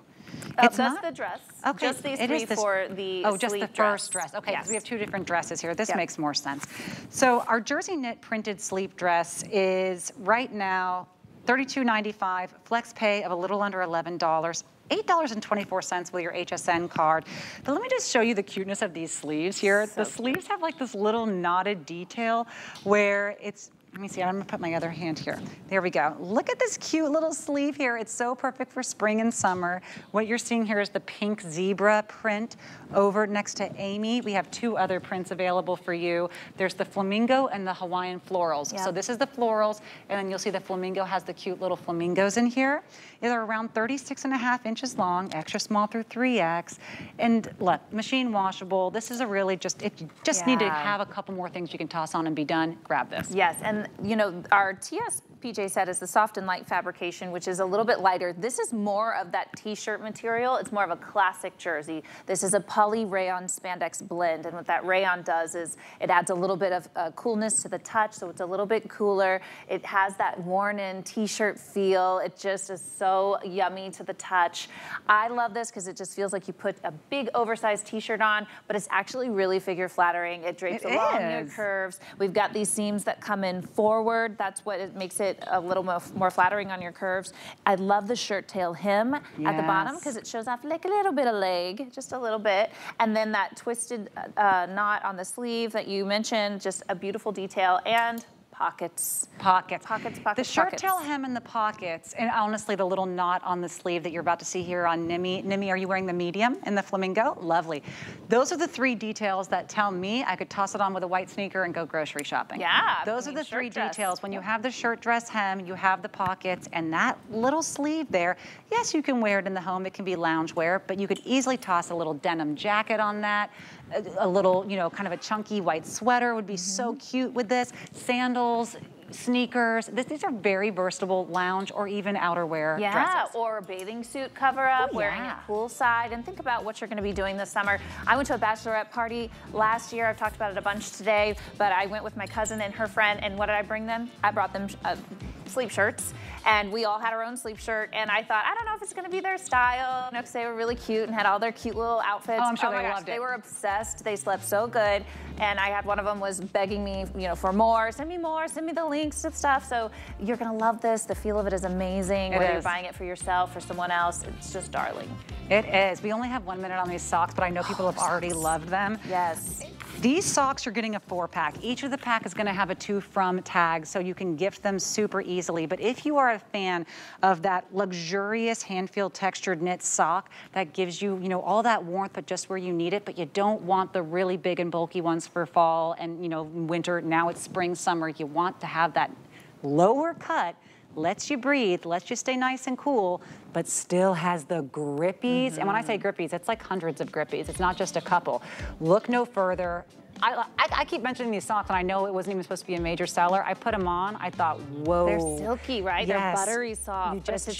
Uh, it's just not? the dress. Okay, Just these it three this- for the Oh, just the sleeve first dress. Okay, Yes. we have two different dresses here. This Yep. makes more sense. So our jersey knit printed sleep dress is right now $32.95, flex pay of a little under $11. $8.24 with your HSN card. But let me just show you the cuteness of these sleeves here. So the sleeves have like this little knotted detail where it's let me see, I'm gonna put my other hand here. There we go. Look at this cute little sleeve here. It's so perfect for spring and summer. What you're seeing here is the pink zebra print over next to Amy. We have two other prints available for you. There's the flamingo and the Hawaiian florals. Yep. So this is the florals, and then you'll see the flamingo has the cute little flamingos in here. They're around 36 and a half inches long, extra small through 3X. And look, machine washable. This is a really just, if you just yeah. need to have a couple more things you can toss on and be done, grab this. Yes, and you know, our TS PJ said is the soft and light fabrication, which is a little bit lighter. This is more of that t-shirt material. It's more of a classic jersey. This is a poly rayon spandex blend. And what that rayon does is it adds a little bit of uh, coolness to the touch. So it's a little bit cooler. It has that worn in t-shirt feel. It just is so yummy to the touch. I love this because it just feels like you put a big oversized t-shirt on, but it's actually really figure flattering. It drapes it along is. your curves. We've got these seams that come in forward. That's what it makes it it a little more, more flattering on your curves. I love the shirt tail hem yes. at the bottom because it shows off like a little bit of leg, just a little bit. And then that twisted uh, knot on the sleeve that you mentioned, just a beautiful detail. And pockets. Pockets. Pockets, pockets, The shirt pockets. tail hem in the pockets, and honestly, the little knot on the sleeve that you're about to see here on Nimi. Nimi, are you wearing the medium in the flamingo? Lovely. Those are the three details that tell me I could toss it on with a white sneaker and go grocery shopping. Yeah. Those I mean, are the three dress. details. When you have the shirt dress hem, you have the pockets, and that little sleeve there, yes, you can wear it in the home. It can be lounge wear, but you could easily toss a little denim jacket on that a, a little, you know, kind of a chunky white sweater would be mm -hmm. so mm-hmm. cute with this. Sandals, sneakers. This, these are very versatile lounge or even outerwear yeah, dresses. or a bathing suit cover up, oh, wearing yeah. it poolside. And think about what you're gonna be doing this summer. I went to a bachelorette party last year. I've talked about it a bunch today, but I went with my cousin and her friend. And what did I bring them? I brought them uh, sleep shirts and we all had our own sleep shirt and I thought, I don't know if it's gonna be their style, you know, because they were really cute and had all their cute little outfits. Oh, I'm sure oh they gosh, loved it. They were obsessed. They slept so good. And I had one of them was begging me, you know, for more, send me more, send me the links to stuff. So you're gonna love this. The feel of it is amazing. It Whether is. you're buying it for yourself or someone else, it's just darling. It is. We only have one minute on these socks, but I know people oh, (gasps) have already loved them. Yes. These socks are getting a four pack. Each of the pack is gonna have a two from tag, so you can gift them super easily. But if you are a fan of that luxurious hand-feel textured knit sock that gives you, you know, all that warmth, but just where you need it, but you don't want the really big and bulky ones for fall and, you know, winter. Now it's spring, summer. You want to have that lower cut lets you breathe, lets you stay nice and cool, but still has the grippies. Mm -hmm. And when I say mm-hmm. grippies, it's like hundreds of grippies. It's not just a couple. Look no further. I, I, I, keep mentioning these socks, and I know it wasn't even supposed to be a major seller. I put them on. I thought, whoa. They're silky, right? Yes. They're buttery soft. You just, it's.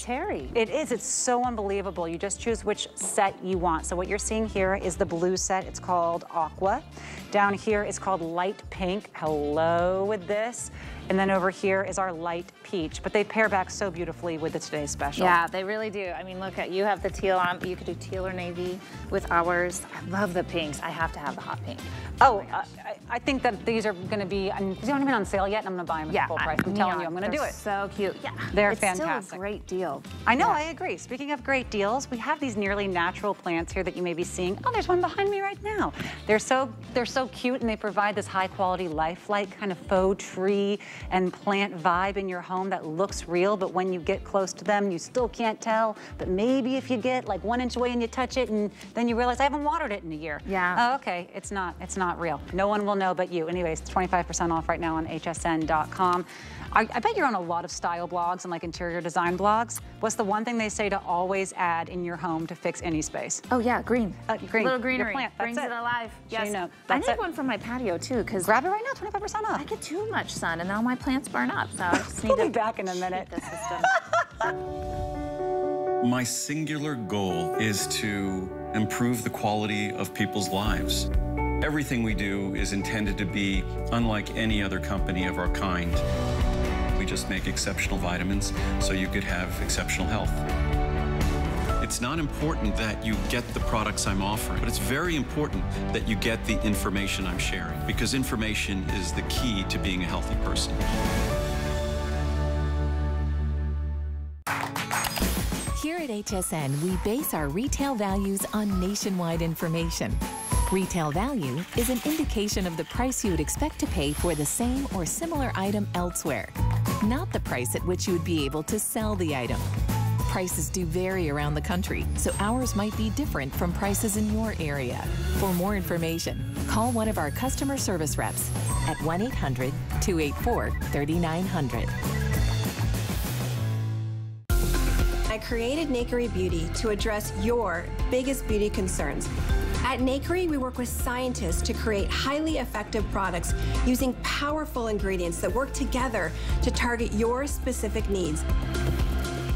It is. It's so unbelievable. You just choose which set you want. So what you're seeing here is the blue set. It's called Aqua. Down here is called Light Pink. Hello with this. And then over here is our light peach, but they pair back so beautifully with the Today's Special. Yeah, they really do. I mean, look at, you have the teal on, you could do teal or navy with ours. I love the pinks. I have to have the hot pink. Oh, uh, I, I, think that these are gonna be, I mean, these aren't even on sale yet, and I'm gonna buy them yeah, at full price. I'm telling you, I'm gonna do it. so cute. Yeah, They're it's fantastic. It's still a great deal. I know, yeah. I agree. Speaking of great deals, we have these nearly natural plants here that you may be seeing. Oh, there's one behind me right now. They're so, they're so cute, and they provide this high quality, lifelike kind of faux tree and plant vibe in your home that looks real, but when you get close to them, you still can't tell. But maybe if you get like one inch away and you touch it and then you realize I haven't watered it in a year. Yeah. Oh, okay, it's not, it's not real. No one will know but you. Anyways, 25% off right now on hsn.com. I, I, bet you're on a lot of style blogs and like interior design blogs. What's the one thing they say to always add in your home to fix any space? Oh yeah, green. Uh, green. Little greenery. Your plant. Brings it. it alive. Yes. So you know, I need it. one for my patio too, because grab it right now, 25% off. I get too much sun and now my plants burn up, so I (laughs) just need we'll to be back in a minute. (laughs) my singular goal is to improve the quality of people's lives. Everything we do is intended to be unlike any other company of our kind. Just make exceptional vitamins so you could have exceptional health. It's not important that you get the products I'm offering, but it's very important that you get the information I'm sharing because information is the key to being a healthy person. Here at HSN, we base our retail values on nationwide information Retail value is an indication of the price you would expect to pay for the same or similar item elsewhere, not the price at which you would be able to sell the item. Prices do vary around the country, so ours might be different from prices in your area. For more information, call one of our customer service reps at 1 800 284 3900. I created Nakery Beauty to address your biggest beauty concerns. At Nakery, we work with scientists to create highly effective products using powerful ingredients that work together to target your specific needs.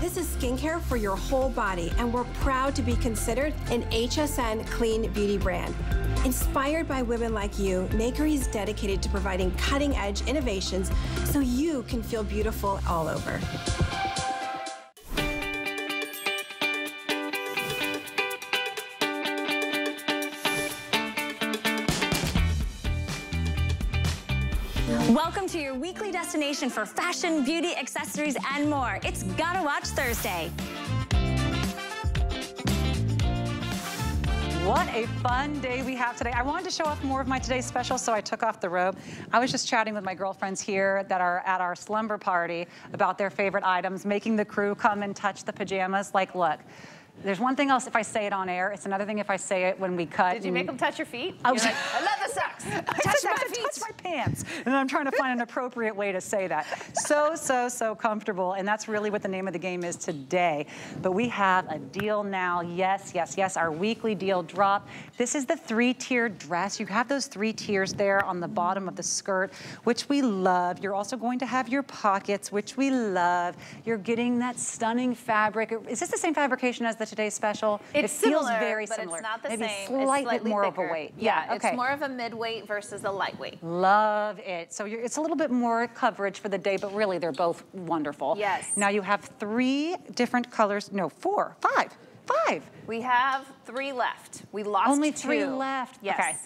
This is skincare for your whole body, and we're proud to be considered an HSN clean beauty brand. Inspired by women like you, Nakery is dedicated to providing cutting edge innovations so you can feel beautiful all over. Destination for fashion, beauty, accessories, and more. It's Gotta Watch Thursday. What a fun day we have today. I wanted to show off more of my today's special, so I took off the robe. I was just chatting with my girlfriends here that are at our slumber party about their favorite items, making the crew come and touch the pajamas. Like, look, there's one thing else if I say it on air. It's another thing if I say it when we cut. Did you make them touch your feet? I was like, I love the socks. (laughs) touch my feet. touch my pants. And I'm trying to find an appropriate way to say that. So, so, so comfortable. And that's really what the name of the game is today. But we have a deal now. Yes, yes, yes, our weekly deal drop. This is the three-tiered dress. You have those three tiers there on the bottom of the skirt, which we love. You're also going to have your pockets, which we love. You're getting that stunning fabric. Is this the same fabrication as the Today's Special? It's it feels similar, very similar. it's not the Maybe same. Slight it's slightly more thicker. of a weight. Yeah, okay. it's more of a mid-weight versus a lightweight. Love it. So you're, it's a little bit more coverage for the day, but really they're both wonderful. Yes. Now you have three different colors. No, four, five, five. We have three left. We lost Only two. three left. Yes. Okay.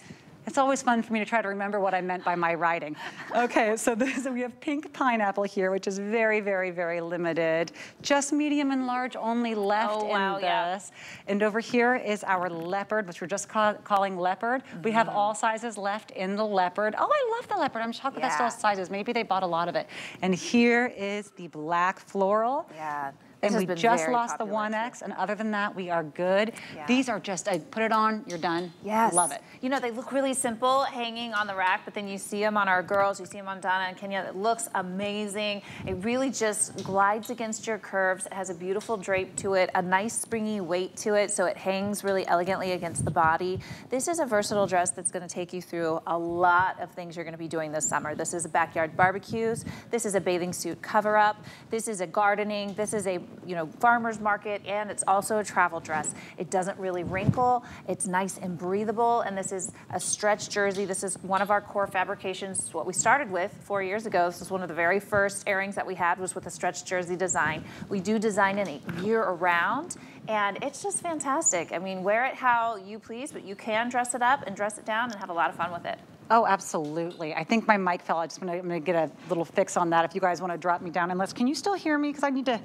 It's always fun for me to try to remember what I meant by my writing. (laughs) Okay, so, this, so we have pink pineapple here, which is very, very, very limited. Just medium and large only left Oh, wow, in yeah. this. And over here is our leopard, which we're just ca- calling leopard. We have mm-hmm. all sizes left in the leopard. Oh, I love the leopard. I'm shocked that that's Yeah. still sizes. Maybe they bought a lot of it. And here is the black floral. Yeah. And we just lost the 1X, and other than that, we are good. Yeah. These are just, I put it on, you're done. Yes. Love it. You know, they look really simple hanging on the rack, but then you see them on our girls, you see them on Donna and Kenya. It looks amazing. It really just glides against your curves. It has a beautiful drape to it, a nice springy weight to it, so it hangs really elegantly against the body. This is a versatile dress that's gonna take you through a lot of things you're gonna be doing this summer. This is a backyard barbecues. This is a bathing suit cover up. This is a gardening. This is a, you know, farmer's market, and it's also a travel dress. It doesn't really wrinkle. It's nice and breathable, and this is a stretch jersey. This is one of our core fabrications. What we started with four years ago. This was one of the very first airings that we had was with a stretch jersey design. We do design in it year around, and it's just fantastic. I mean, wear it how you please, but you can dress it up and dress it down and have a lot of fun with it. Oh, absolutely. I think my mic fell. I just want to, I'm to get a little fix on that if you guys want to drop me down. Unless, can you still hear me? Because I need to,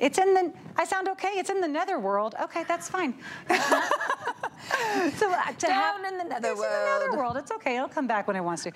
it's in the, I sound okay. It's in the nether world. Okay, that's fine. (laughs) so uh, to Down have, in the nether it's in the nether world. world. It's okay. It'll come back when it wants to.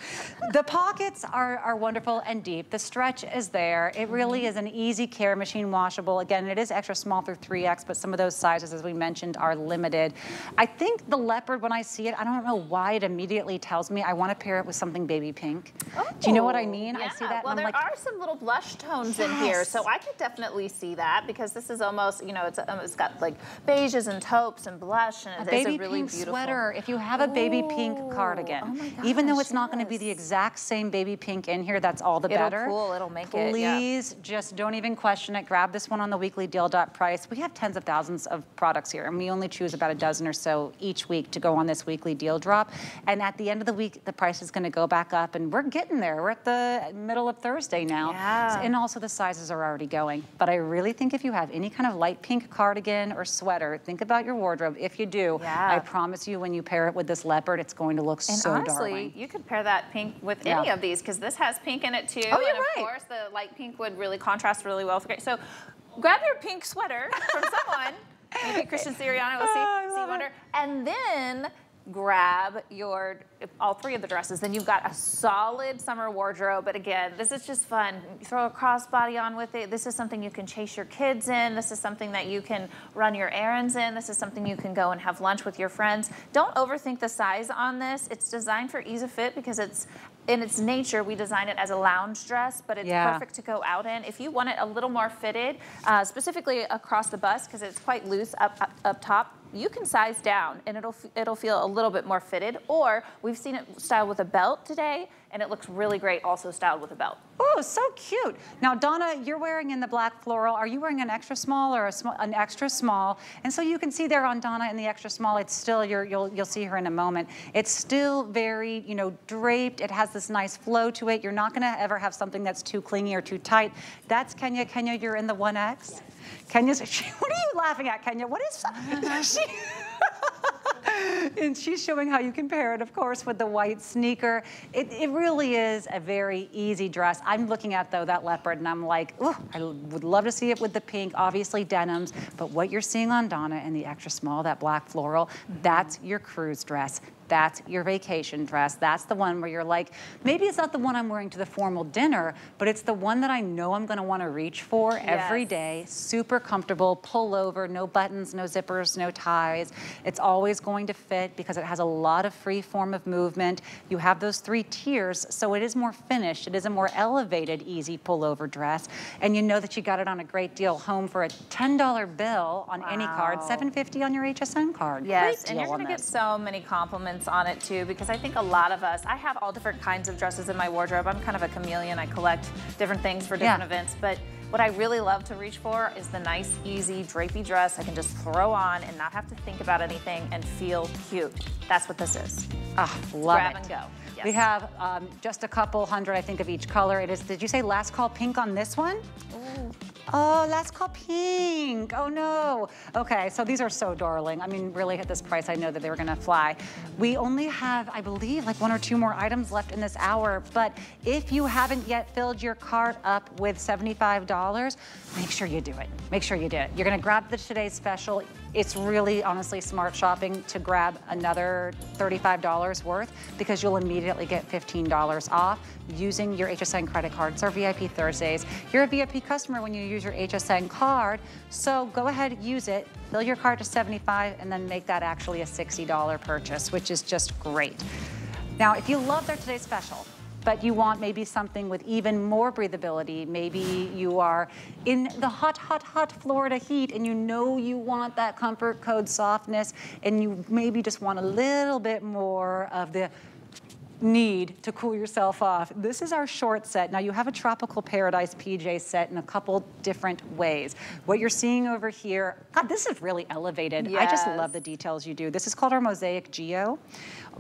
The pockets are, are wonderful and deep. The stretch is there. It really Mm-hmm. is an easy care, machine washable. Again, it is extra small through 3X, but some of those sizes, as we mentioned, are limited. I think the leopard, when I see it, I don't know why it immediately tells me I want to pair it with something baby pink. Do you know what I mean? Yeah. I see that Well, and I'm there like, are some little blush tones in here, so I could definitely see that because this is almost, you know, it's um, it's got like beiges and taupes and blush, and A it's baby a really pink beautiful sweater. If you have a baby pink cardigan, Oh my even though gosh, it's not going to be the exact same baby pink in here, that's all the It'll better. cool, it'll make it, yeah. Please just don't even question it. Grab this one on the weekly deal dot price. We have tens of thousands of products here, and we only choose about a dozen or so each week to go on this weekly deal drop. And at the end of the week, the price is going to go back up, and we're getting there. We're at the middle of Thursday now, Yeah. and also the sizes are already going. But I really think if you have any kind of light pink cardigan or sweater, think about your wardrobe. If you do, Yeah. I promise you, when you pair it with this leopard, it's going to look And so honestly, darling. you could pair that pink with Yeah. any of these because this has pink in it too. Oh, you're and of right. course, the light pink would really contrast really well. So grab your pink sweater from (laughs) someone, maybe Christian Siriano, we'll Oh, I see, see love it. And then grab your all three of the dresses, then you've got a solid summer wardrobe. But again, this is just fun. You throw a crossbody on with it. This is something you can chase your kids in. This is something that you can run your errands in. This is something you can go and have lunch with your friends. Don't overthink the size on this. It's designed for ease of fit because it's in its nature, we design it as a lounge dress, but it's yeah. perfect to go out in. If you want it a little more fitted, uh, specifically across the bust, because it's quite loose up, up, up top, you can size down and it'll it'll feel a little bit more fitted. Or we've seen it styled with a belt today, and it looks really great also styled with a belt. Oh, so cute. Now, Donna, you're wearing in the black floral. Are you wearing an extra small or small, an extra small? And so you can see there on Donna in the extra small, it's still, you will you'll see her in a moment. It's still very, you know, draped. It has this nice flow to it. You're not gonna ever have something that's too clingy or too tight. That's Kenya. Kenya, you're in the 1X? Kenya's, she, (laughs) what are you laughing at, Kenya? What is, (laughs) she, and she's showing how you can pair it, of course, with the white sneaker. It, it really is a very easy dress. I'm looking at, though, that leopard, and I'm like, oh, I would love to see it with the pink, obviously denims, but what you're seeing on Donna in the extra small, that black floral, mm -hmm. that's your cruise dress. That's your vacation dress. That's the one where you're like, maybe it's not the one I'm wearing to the formal dinner, but it's the one that I know I'm gonna wanna reach for yes. every day. Super comfortable, pullover, no buttons, no zippers, no ties. It's always going to fit because it has a lot of free form of movement. You have those three tiers, so it is more finished. It is a more elevated, easy pullover dress. And you know that you got it on a great deal home for a $10 bill on wow. any card, 750 on your HSN card. Yes, and you're gonna get so many compliments on it too because I think a lot of us, I have all different kinds of dresses in my wardrobe. I'm kind of a chameleon. I collect different things for different yeah. events. But what I really love to reach for is the nice, easy, drapey dress I can just throw on and not have to think about anything and feel cute. That's what this is. Ah, love Grab it. and go. Yes. We have um, just a couple hundred, I think, of each color. It is, did you say last call pink on this one? Ooh. Oh, that's called pink. Oh no. Okay, so these are so darling. I mean, really at this price, I know that they were gonna fly. We only have, I believe, like one or two more items left in this hour, but if you haven't yet filled your cart up with $75, make sure you do it. Make sure you do it. You're gonna grab the today's special. It's really, honestly, smart shopping to grab another $35 worth because you'll immediately get $15 off using your HSN credit card. It's our VIP Thursdays. You're a VIP customer when you use your HSN card, so go ahead, use it, fill your card to 75 and then make that actually a $60 purchase, which is just great. Now, if you love their Today Special, but you want maybe something with even more breathability. Maybe you are in the hot, hot, hot Florida heat and you know you want that comfort code softness and you maybe just want a little bit more of the need to cool yourself off. This is our short set. Now you have a Tropical Paradise PJ set in a couple different ways. What you're seeing over here, God, this is really elevated. Yes. I just love the details you do. This is called our Mosaic Geo.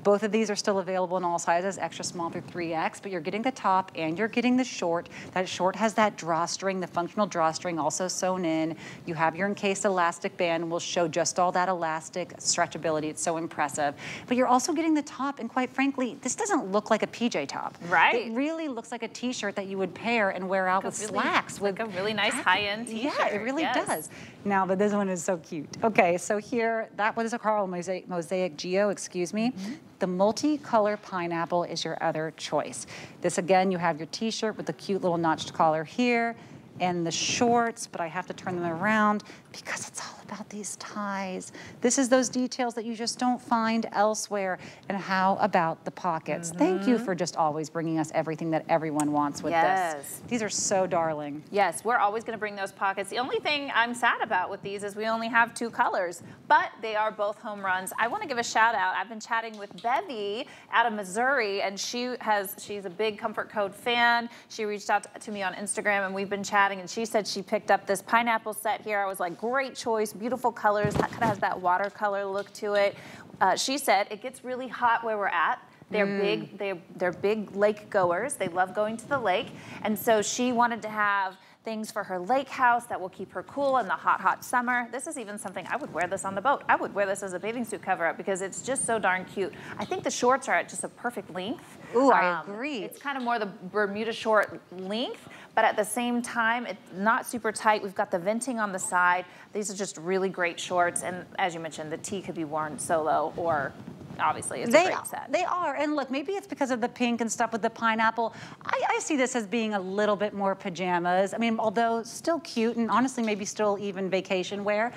Both of these are still available in all sizes, extra small through 3X, but you're getting the top and you're getting the short. That short has that drawstring, the functional drawstring also sewn in. You have your encased elastic band. We'll show just all that elastic stretchability. It's so impressive. But you're also getting the top, and quite frankly, this doesn't look like a PJ top. Right. It really looks like a t-shirt that you would pair and wear out like with really, slacks. Like with a really nice high-end t-shirt. Yeah, it really yes. does. Now, but this one is so cute. Okay, so here, that was a Carl Mosaic, Mosaic Geo, excuse me. Mm -hmm. The multicolor pineapple is your other choice. This again, you have your t-shirt with the cute little notched collar here and the shorts, but I have to turn them around because it's all about these ties. This is those details that you just don't find elsewhere. And how about the pockets? Mm -hmm. Thank you mm-hmm. for just always bringing us everything that everyone wants with yes. this. These are so darling. Yes, we're always gonna bring those pockets. The only thing I'm sad about with these is we only have two colors, but they are both home runs. I wanna give a shout out. I've been chatting with Bevy out of Missouri and she has, she's a big Comfort Code fan. She reached out to me on Instagram and we've been chatting and she said she picked up this pineapple set here. I was like, great choice, beautiful colors, that kind of has that watercolor look to it. Uh, she said it gets really hot where we're at. They're mm. big, they're, they're big lake goers. They love going to the lake. And so she wanted to have things for her lake house that will keep her cool in the hot, hot summer. This is even something, I would wear this on the boat. I would wear this as a bathing suit cover up because it's just so darn cute. I think the shorts are at just a perfect length. Ooh, um, I agree. It's kind of more the Bermuda short length, but at the same time, it's not super tight. We've got the venting on the side. These are just really great shorts. And as you mentioned, the tee could be worn solo or obviously it's they, a great set. They are, and look, maybe it's because of the pink and stuff with the pineapple. I, I see this as being a little bit more pajamas. I mean, although still cute and honestly maybe still even vacation wear.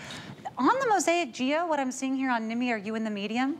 On the Mosaic Geo, what I'm seeing here on Nimi, are you in the medium?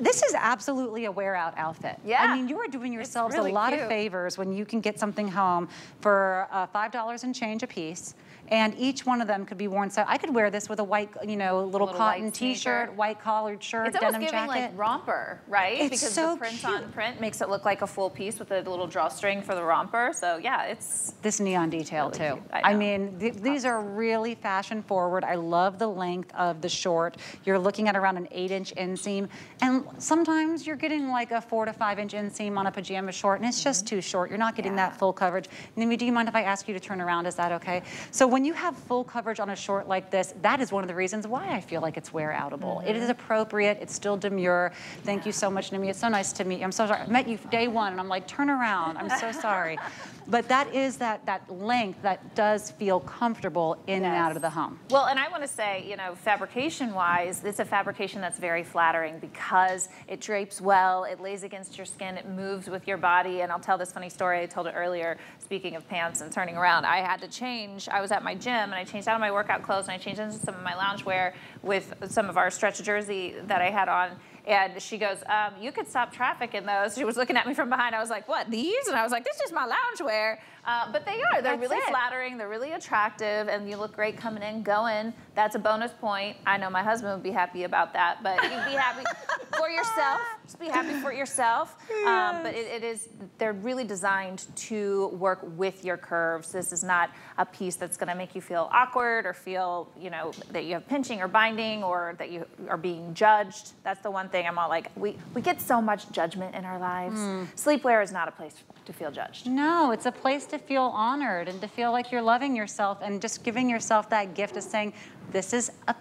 This is absolutely a wear out outfit. Yeah. I mean, you are doing yourselves really a lot cute. of favors when you can get something home for uh, $5 and change a piece. And each one of them could be worn. So I could wear this with a white, you know, little, Little cotton t-shirt, white collared shirt, It's denim giving jacket. like romper, right? It's because so the print cute. on print makes it look like a full piece with a little drawstring for the romper. So yeah, it's this neon detail Really too. I I, mean, th- these are really fashion forward. I love the length of the short. You're looking at around an eight inch inseam. And sometimes you're getting like a four to five inch inseam on a pajama short and it's just too short. You're not getting Mm-hmm. Yeah. that full coverage. Nimi, do you mind if I ask you to turn around? Is that okay? So when you have full coverage on a short like this, that is one of the reasons why I feel like it's wear outable. It is Mm-hmm. appropriate. It's still demure. Thank you so much, Nimi. It's so nice to meet you. I'm so sorry. I met you day one and I'm like, turn around. I'm so sorry. (laughs) But that is that, that length that does feel comfortable in and out of the home. Well, and I want to say, you know, fabrication wise, it's a fabrication that's very flattering because it drapes well, it lays against your skin, it moves with your body. And I'll tell this funny story. I told it earlier, speaking of pants and turning around. I had to change. I was at my gym and I changed out of my workout clothes and I changed into some of my loungewear with some of our stretch jersey that I had on. And she goes, um, you could stop traffic in those. She was looking at me from behind. I was like, what, these? And I was like, this is my loungewear. Uh, but they are. They're That's really it. flattering. They're really attractive. And you look great coming in, going. That's a bonus point. I know my husband would be happy about that. But you'd be happy (laughs) for yourself. Just be happy for yourself. Um, but it, it is, they're really designed to work with your curves. This is not a piece that's going to make you feel awkward or feel, you know, that you have pinching or binding or that you are being judged. That's the one thing I'm all like, we, we get so much judgment in our lives. Sleepwear is not a place to feel judged. No, it's a place to feel honored and to feel like you're loving yourself and just giving yourself that gift of saying, this is a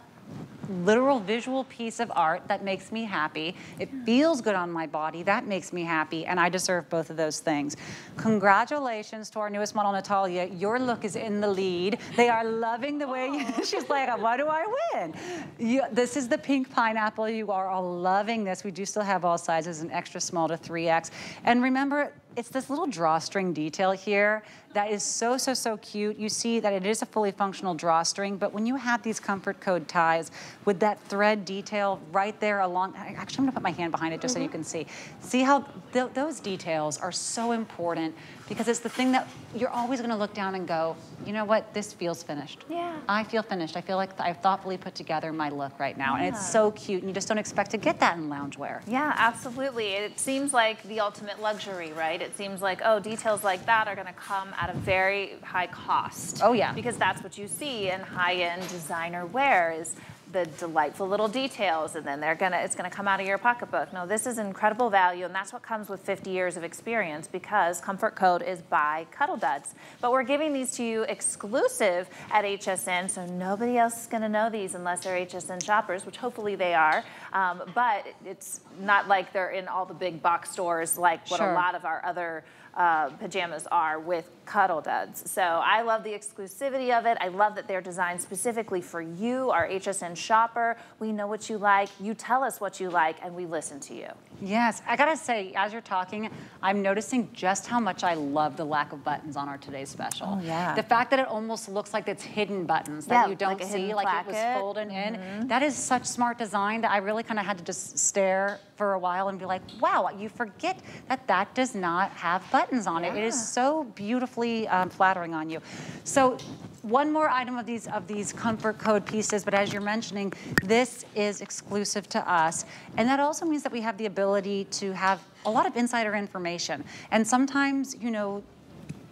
literal visual piece of art that makes me happy. It feels good on my body. That makes me happy. And I deserve both of those things. Congratulations to our newest model, Natalia. Your look is in the lead. They are loving the way you, (laughs) she's like, why do I win? You, this is the pink pineapple. You are all loving this. We do still have all sizes, an extra small to 3X. And remember, it's this little drawstring detail here that is so, so, so cute. You see that it is a fully functional drawstring, but when you have these comfort code ties with that thread detail right there along, actually I'm gonna put my hand behind it just so you mm-hmm. can see. See how th those details are so important because it's the thing that you're always gonna look down and go, you know what, this feels finished. Yeah. I feel finished. I feel like I've thoughtfully put together my look right now. And it's so cute and you just don't expect to get that in loungewear. Yeah, absolutely. It seems like the ultimate luxury, right? It seems like, oh, details like that are going to come at a very high cost. Oh, yeah. Because that's what you see in high-end designer wear is the delightful little details and then they're gonna it's gonna come out of your pocketbook. No, this is incredible value and that's what comes with 50 years of experience because Comfort Code is by Cuddl Duds. But we're giving these to you exclusive at HSN, so nobody else is gonna know these unless they're HSN shoppers, which hopefully they are. Um, but it's not like they're in all the big box stores like what Sure. a lot of our other uh, pajamas are with Cuddl Duds. So I love the exclusivity of it. I love that they're designed specifically for you, our HSN shopper. We know what you like. You tell us what you like, and we listen to you. Yes, I gotta say, as you're talking, I'm noticing just how much I love the lack of buttons on our today's special. Oh, yeah. The fact that it almost looks like it's hidden buttons that Yeah, you don't like see, like it was folded in. That is such smart design that I really kind of had to just stare for a while and be like, wow, you forget that that does not have buttons on it. It is so beautifully um, flattering on you. So one more item of these of these comfort code pieces, but as you're mentioning, this is exclusive to us. And that also means that we have the ability to have a lot of insider information. And sometimes, you know,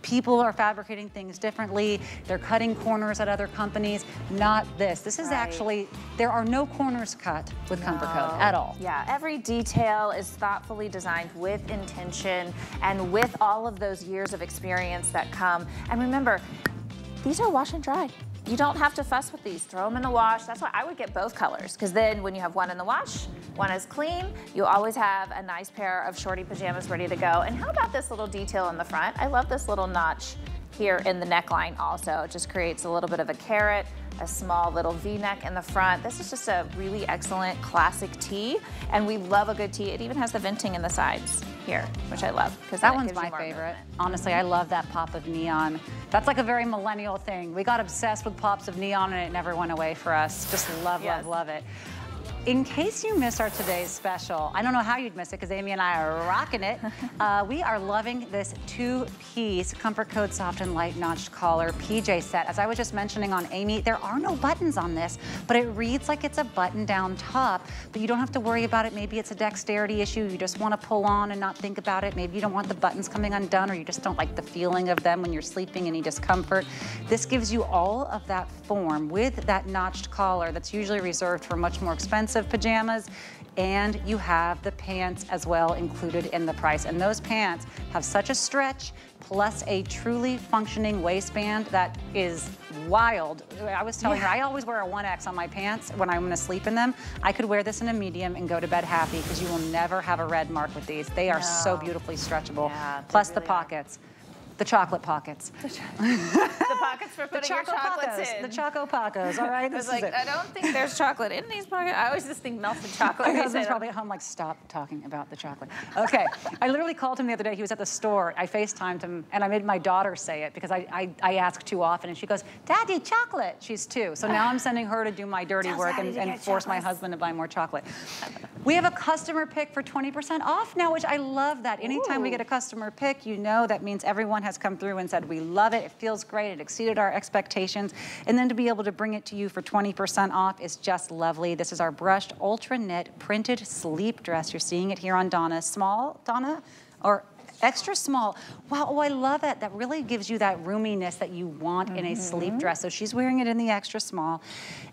people are fabricating things differently. They're cutting corners at other companies. Not this. This is Right. actually, there are no corners cut with Comfort Code at all. Yeah, every detail is thoughtfully designed with intention and with all of those years of experience that come. And remember, these are wash and dry. You don't have to fuss with these. Throw them in the wash. That's why I would get both colors because then when you have one in the wash, one is clean, you always have a nice pair of shorty pajamas ready to go. And how about this little detail in the front? I love this little notch here in the neckline also. It just creates a little bit of a carrot, a small little V-neck in the front. This is just a really excellent classic tee, and we love a good tee. It even has the venting in the sides here, which I love. because That one's my favorite. Movement. Honestly, I love that pop of neon. That's like a very millennial thing. We got obsessed with pops of neon and it never went away for us. Just love, yes. love, love it. In case you missed our today's special, I don't know how you'd miss it because Amy and I are rocking it. (laughs) uh, we are loving this two-piece Comfort Code Soft and Light Notched Collar PJ set. As I was just mentioning on Amy, there are no buttons on this, but it reads like it's a button-down top, but you don't have to worry about it. Maybe it's a dexterity issue. You just want to pull on and not think about it. Maybe you don't want the buttons coming undone or you just don't like the feeling of them when you're sleeping, any discomfort. This gives you all of that form with that notched collar that's usually reserved for much more expensive of pajamas and you have the pants as well included in the price. And those pants have such a stretch plus a truly functioning waistband that is wild. I was telling yeah. her, I always wear a 1X on my pants when I'm gonna sleep in them. I could wear this in a medium and go to bed happy because you will never have a red mark with these. They are no. so beautifully stretchable. Yeah, plus really the pockets. Are. The chocolate pockets. the (laughs) pockets for putting your chocolates pacos, in. The choco pacos, all right? I was like, I don't think there's chocolate in these pockets. I always just think melted (laughs) chocolate. My (laughs) husband's probably at home like, stop talking about the chocolate. Okay, I literally called him the other day. He was at the store. I FaceTimed him, and I made my daughter say it because I, I, I ask too often, and she goes, Daddy, chocolate. She's two. So now I'm sending her to do my dirty Tell work and, and force my husband to buy more chocolate. We have a customer pick for 20% off now, which I love that. Anytime Ooh. we get a customer pick, you know that means everyone has come through and said, we love it, it feels great, it exceeded our expectations. And then to be able to bring it to you for 20% off is just lovely. This is our brushed ultra knit printed sleep dress. You're seeing it here on Donna. Small, Donna? Or Extra small. Wow, oh, I love that. That really gives you that roominess that you want mm -hmm. in a sleep mm-hmm. dress. So she's wearing it in the extra small.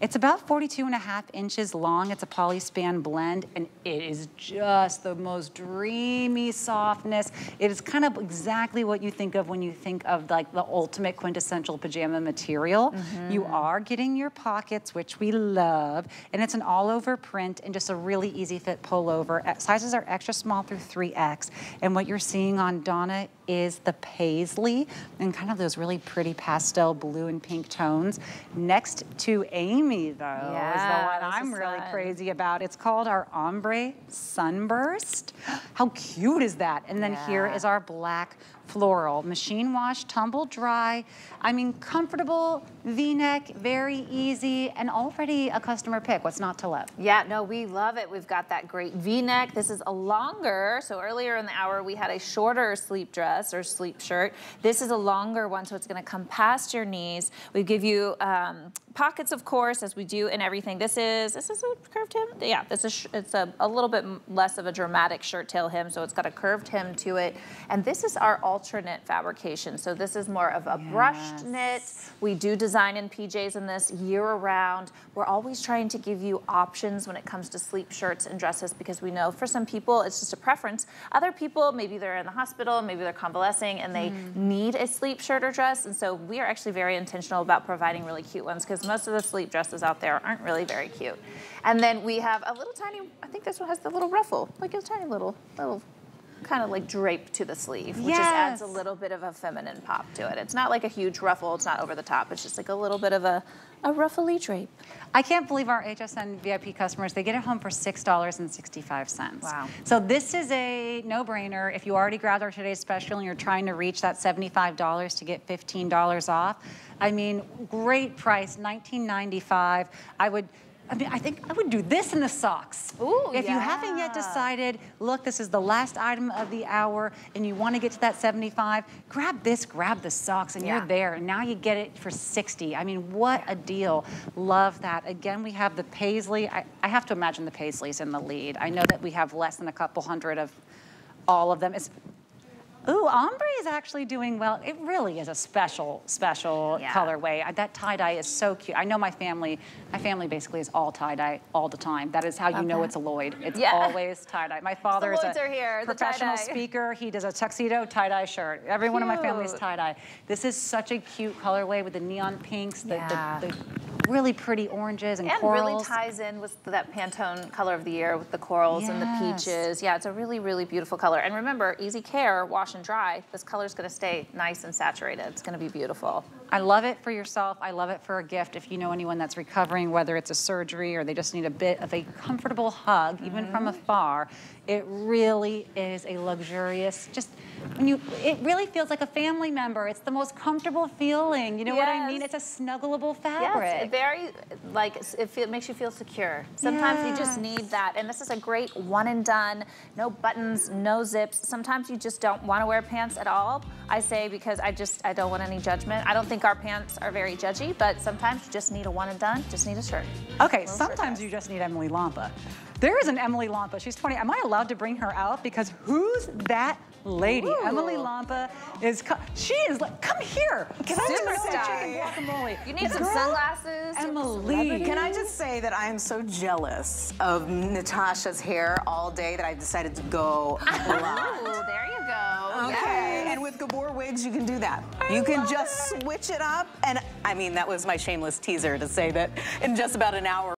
It's about 42 and a half inches long. It's a polyspan blend, and it is just the most dreamy softness. It is kind of exactly what you think of when you think of like the ultimate quintessential pajama material. Mm -hmm. You are getting your pockets, which we love, and it's an all over print and just a really easy fit pullover. Sizes are extra small through 3X, and what you're seeing on Donna is the paisley and kind of those really pretty pastel blue and pink tones. Next to Amy, though, yeah, is the one I'm really fun. crazy about. It's called our Ombre Sunburst. (gasps) How cute is that? And then yeah. here is our black floral, machine wash, tumble dry. I mean, comfortable, V-neck, very easy, and already a customer pick. What's not to love? Yeah, no, we love it. We've got that great V-neck. This is a longer, so earlier in the hour we had a shorter sleep dress or sleep shirt. This is a longer one, so it's gonna come past your knees. We give you um, pockets, of course, as we do in everything. This is, this is a curved hem? Yeah, this is, it's a, a little bit less of a dramatic shirt tail hem, so it's got a curved hem to it. And this is our alternate fabrication. So this is more of a yes. brushed knit. We do design in PJs in this year around. We're always trying to give you options when it comes to sleep shirts and dresses because we know for some people it's just a preference. Other people, maybe they're in the hospital, maybe they're convalescing and they mm. need a sleep shirt or dress. And so we are actually very intentional about providing really cute ones because most of the sleep dresses out there aren't really very cute. And then we have a little tiny, I think this one has the little ruffle, like a tiny little, little kind of like drape to the sleeve, which yes. just adds a little bit of a feminine pop to it. It's not like a huge ruffle, it's not over the top, it's just like a little bit of a, a ruffly drape. I can't believe our HSN VIP customers, they get it home for $6.65. Wow. So this is a no-brainer. If you already grabbed our today's special and you're trying to reach that $75 to get $15 off, I mean, great price, $19.95. I would I mean, I think I would do this in the socks. Ooh, If yeah. you haven't yet decided, look, this is the last item of the hour and you want to get to that 75, grab this, grab the socks, and yeah. you're there. And now you get it for 60. I mean, what a deal. Love that. Again, we have the paisley. I, I have to imagine the paisley's in the lead. I know that we have less than a couple hundred of all of them. It's Ooh, ombre is actually doing well. It really is a special, special yeah. colorway. That tie-dye is so cute. I know my family, my family basically is all tie-dye all the time. That is how Love you know that. it's a Lloyd. (laughs) It's yeah. always tie-dye. My father is a here, professional speaker. He does a tuxedo tie-dye shirt. Every cute. of my family is tie-dye. This is such a cute colorway with the neon pinks, the, yeah. the, the really pretty oranges and, corals. And corals. really ties in with that Pantone color of the year with the corals and the peaches. Yeah, it's a really, really beautiful color. And remember, easy care, wash and dry. This color's gonna stay nice and saturated. It's gonna be beautiful. I love it for yourself. I love it for a gift. If you know anyone that's recovering, whether it's a surgery or they just need a bit of a comfortable hug, even from mm-hmm. afar, it really is a luxurious, just when you, it really feels like a family member. It's the most comfortable feeling. You know what I mean? It's a snuggleable fabric. Yes, it very, like, it, feel, makes you feel secure. Sometimes you just need that. And this is a great one and done, no buttons, no zips. Sometimes you just don't want to wear pants at all. I say because I just, I don't want any judgment. I don't think our pants are very judgy, but sometimes you just need a one and done, just need a shirt. Okay, sometimes you just need Emily Lampa. There is an Emily Lampa. She's 20. Am I allowed to bring her out? Because who's that lady? Ooh. Emily Lampa is. She is like, come here. Can I just say- chicken guacamole. You need some Girl, sunglasses. Emily. Can I just say that I am so jealous of Natasha's hair all day that I decided to go (laughs) blonde. Ooh, there you go. Okay, and with Gabor wigs, you can do that. you can just switch it up. And I mean, that was my shameless teaser to say that in just about an hour,